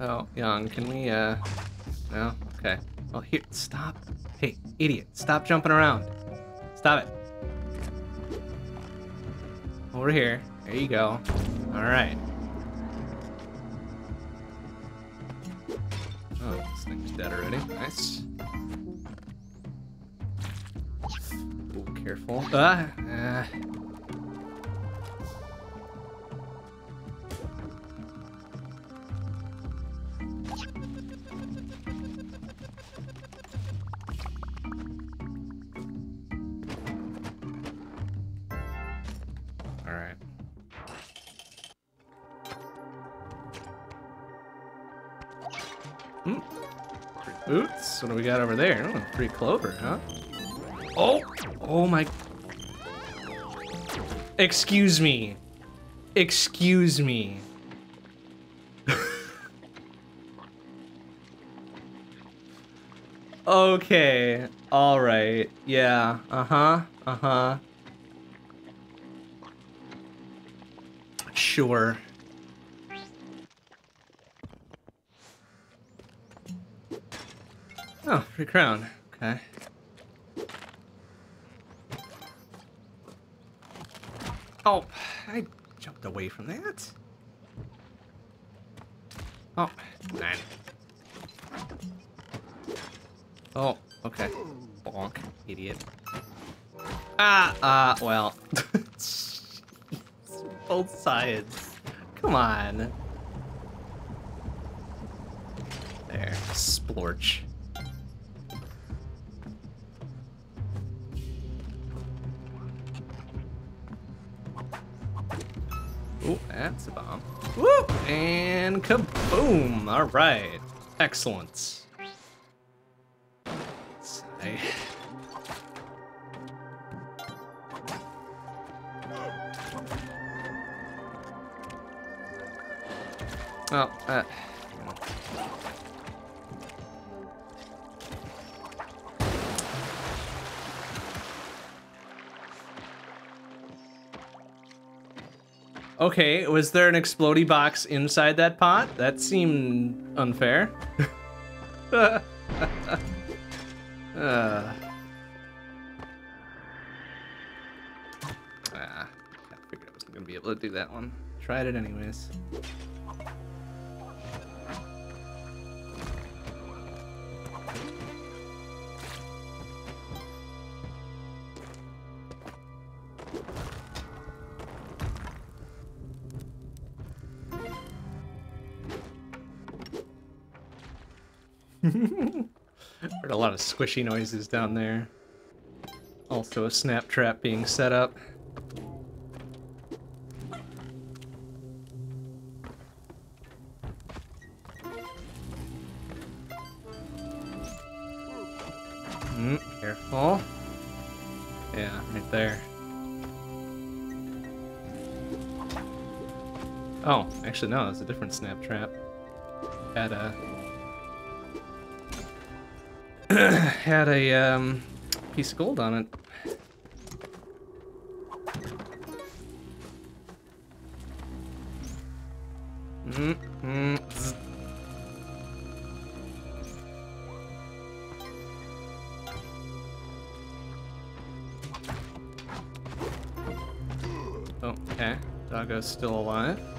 Oh, Young, can we, uh... No? Okay. Well, here, stop. Hey, idiot, stop jumping around. Stop it. Over here. There you go. Alright. Thing's dead already. Nice. Ooh, careful. Ah! Uh. Got over there? Oh, clover, huh? Oh! Oh my... Excuse me. Excuse me. okay. Alright. Yeah. Uh-huh. Uh-huh. Sure. Oh, free crown. Okay. Oh, I jumped away from that. Oh, man. Oh, okay. Bonk, idiot. Ah, ah, uh, well. Both sides. Come on. There, splorch. That's a bomb. Woo! And kaboom! All right. Excellent. Okay, was there an explody box inside that pot? That seemed unfair. uh. Ah, I figured I wasn't gonna be able to do that one. Tried it anyways. Squishy noises down there. Also a snap trap being set up. Mm, careful. Yeah, right there. Oh, actually no, it's a different snap trap. Had a had a um, piece of gold on it. Mm -hmm. Oh, okay. Doggo's still alive.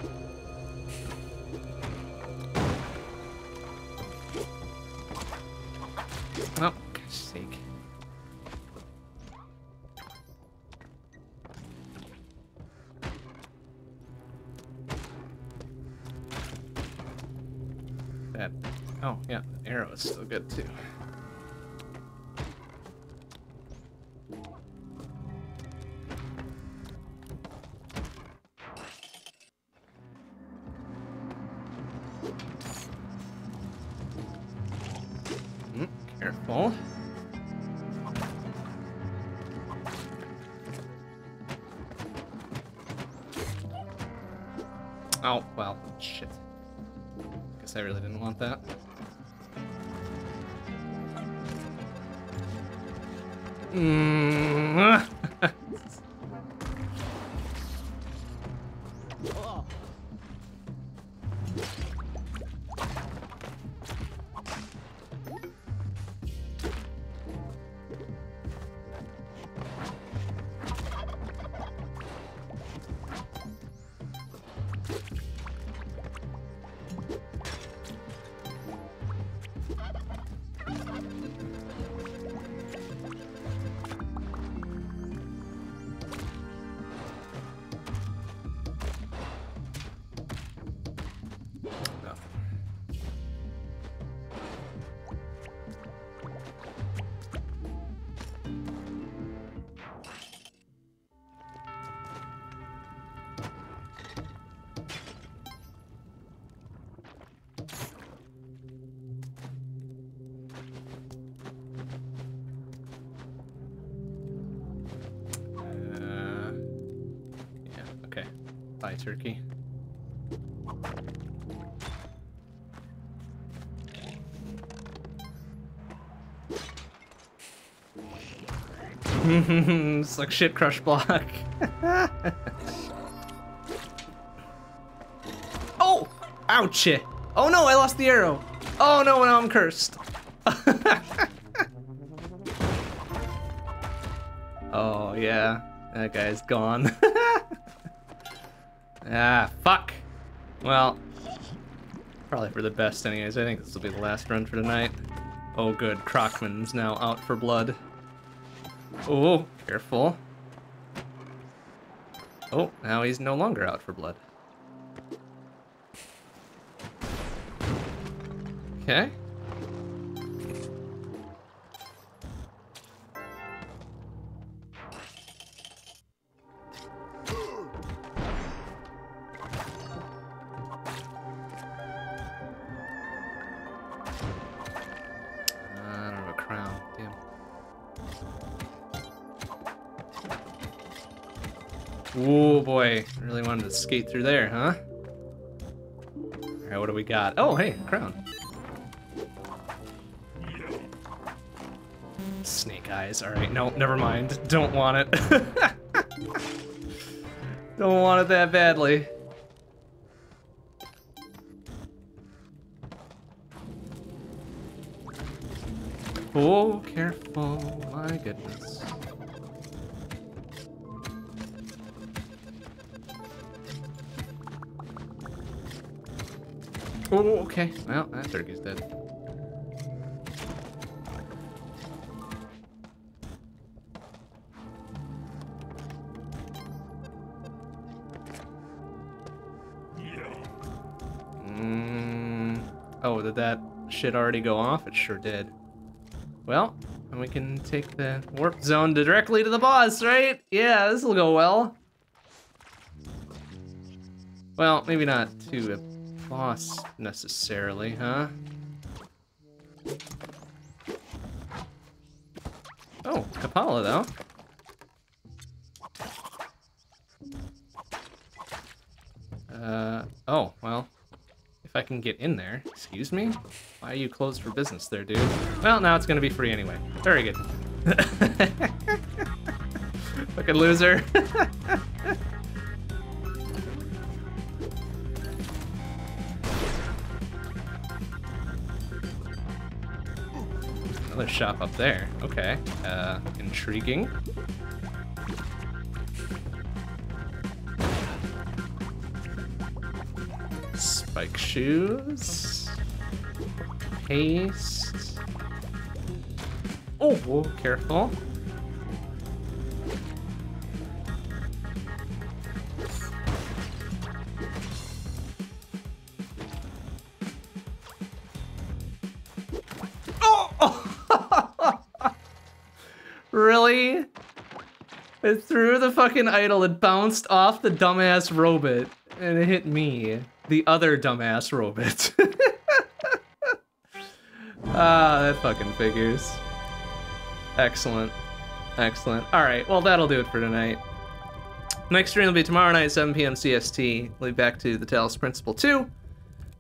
it's like shit crush block. oh! Ouch! Oh no, I lost the arrow. Oh no, now I'm cursed. oh yeah, that guy's gone. ah, fuck. Well, probably for the best anyways. I think this will be the last run for tonight. Oh good, Crocman's now out for blood. Oh, careful. Oh, now he's no longer out for blood. Okay. Oh boy, really wanted to skate through there, huh? Alright, what do we got? Oh, hey, crown. Snake eyes. Alright, no, never mind. Don't want it. Don't want it that badly. Oh, careful. Okay. Well, that turkey's dead. Mm. Oh, did that shit already go off? It sure did. Well, and we can take the warp zone directly to the boss, right? Yeah, this will go well. Well, maybe not to a boss necessarily, huh? Oh, Kapala though. Uh, oh, well, if I can get in there, excuse me? Why are you closed for business there, dude? Well, now it's gonna be free anyway. Very good. Fucking loser. Shop up there. Okay. Uh, intriguing. Spike shoes. Haste. Oh, careful. It threw the fucking idol, it bounced off the dumbass robot, and it hit me, the other dumbass robot. ah, that fucking figures. Excellent. Excellent. Alright, well that'll do it for tonight. Next stream will be tomorrow night, 7 p.m. CST. We'll be back to the Talos Principle 2.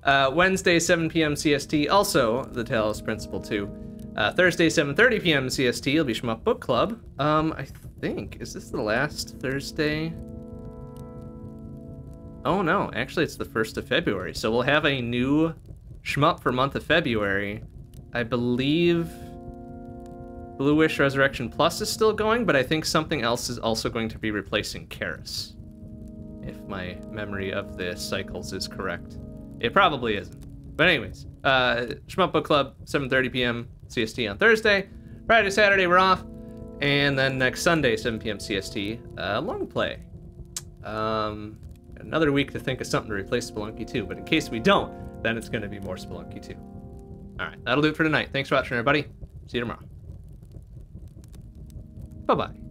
Uh, Wednesday, 7 p.m. CST, also the Talos Principle 2. Uh, Thursday, 7.30 p.m. CST it'll be Shmup Book Club. Um, I think, is this the last Thursday? Oh no, actually it's the 1st of February. So we'll have a new Shmup for month of February. I believe Blue Wish Resurrection Plus is still going, but I think something else is also going to be replacing Karis. If my memory of the cycles is correct. It probably isn't. But anyways, uh, Shmup Book Club, 7.30 p.m. CST on Thursday. Friday, Saturday, we're off. And then next Sunday, 7 p.m. CST, uh, long play. Um, another week to think of something to replace Spelunky 2, but in case we don't, then it's going to be more Spelunky 2. All right, that'll do it for tonight. Thanks for watching, everybody. See you tomorrow. Bye-bye.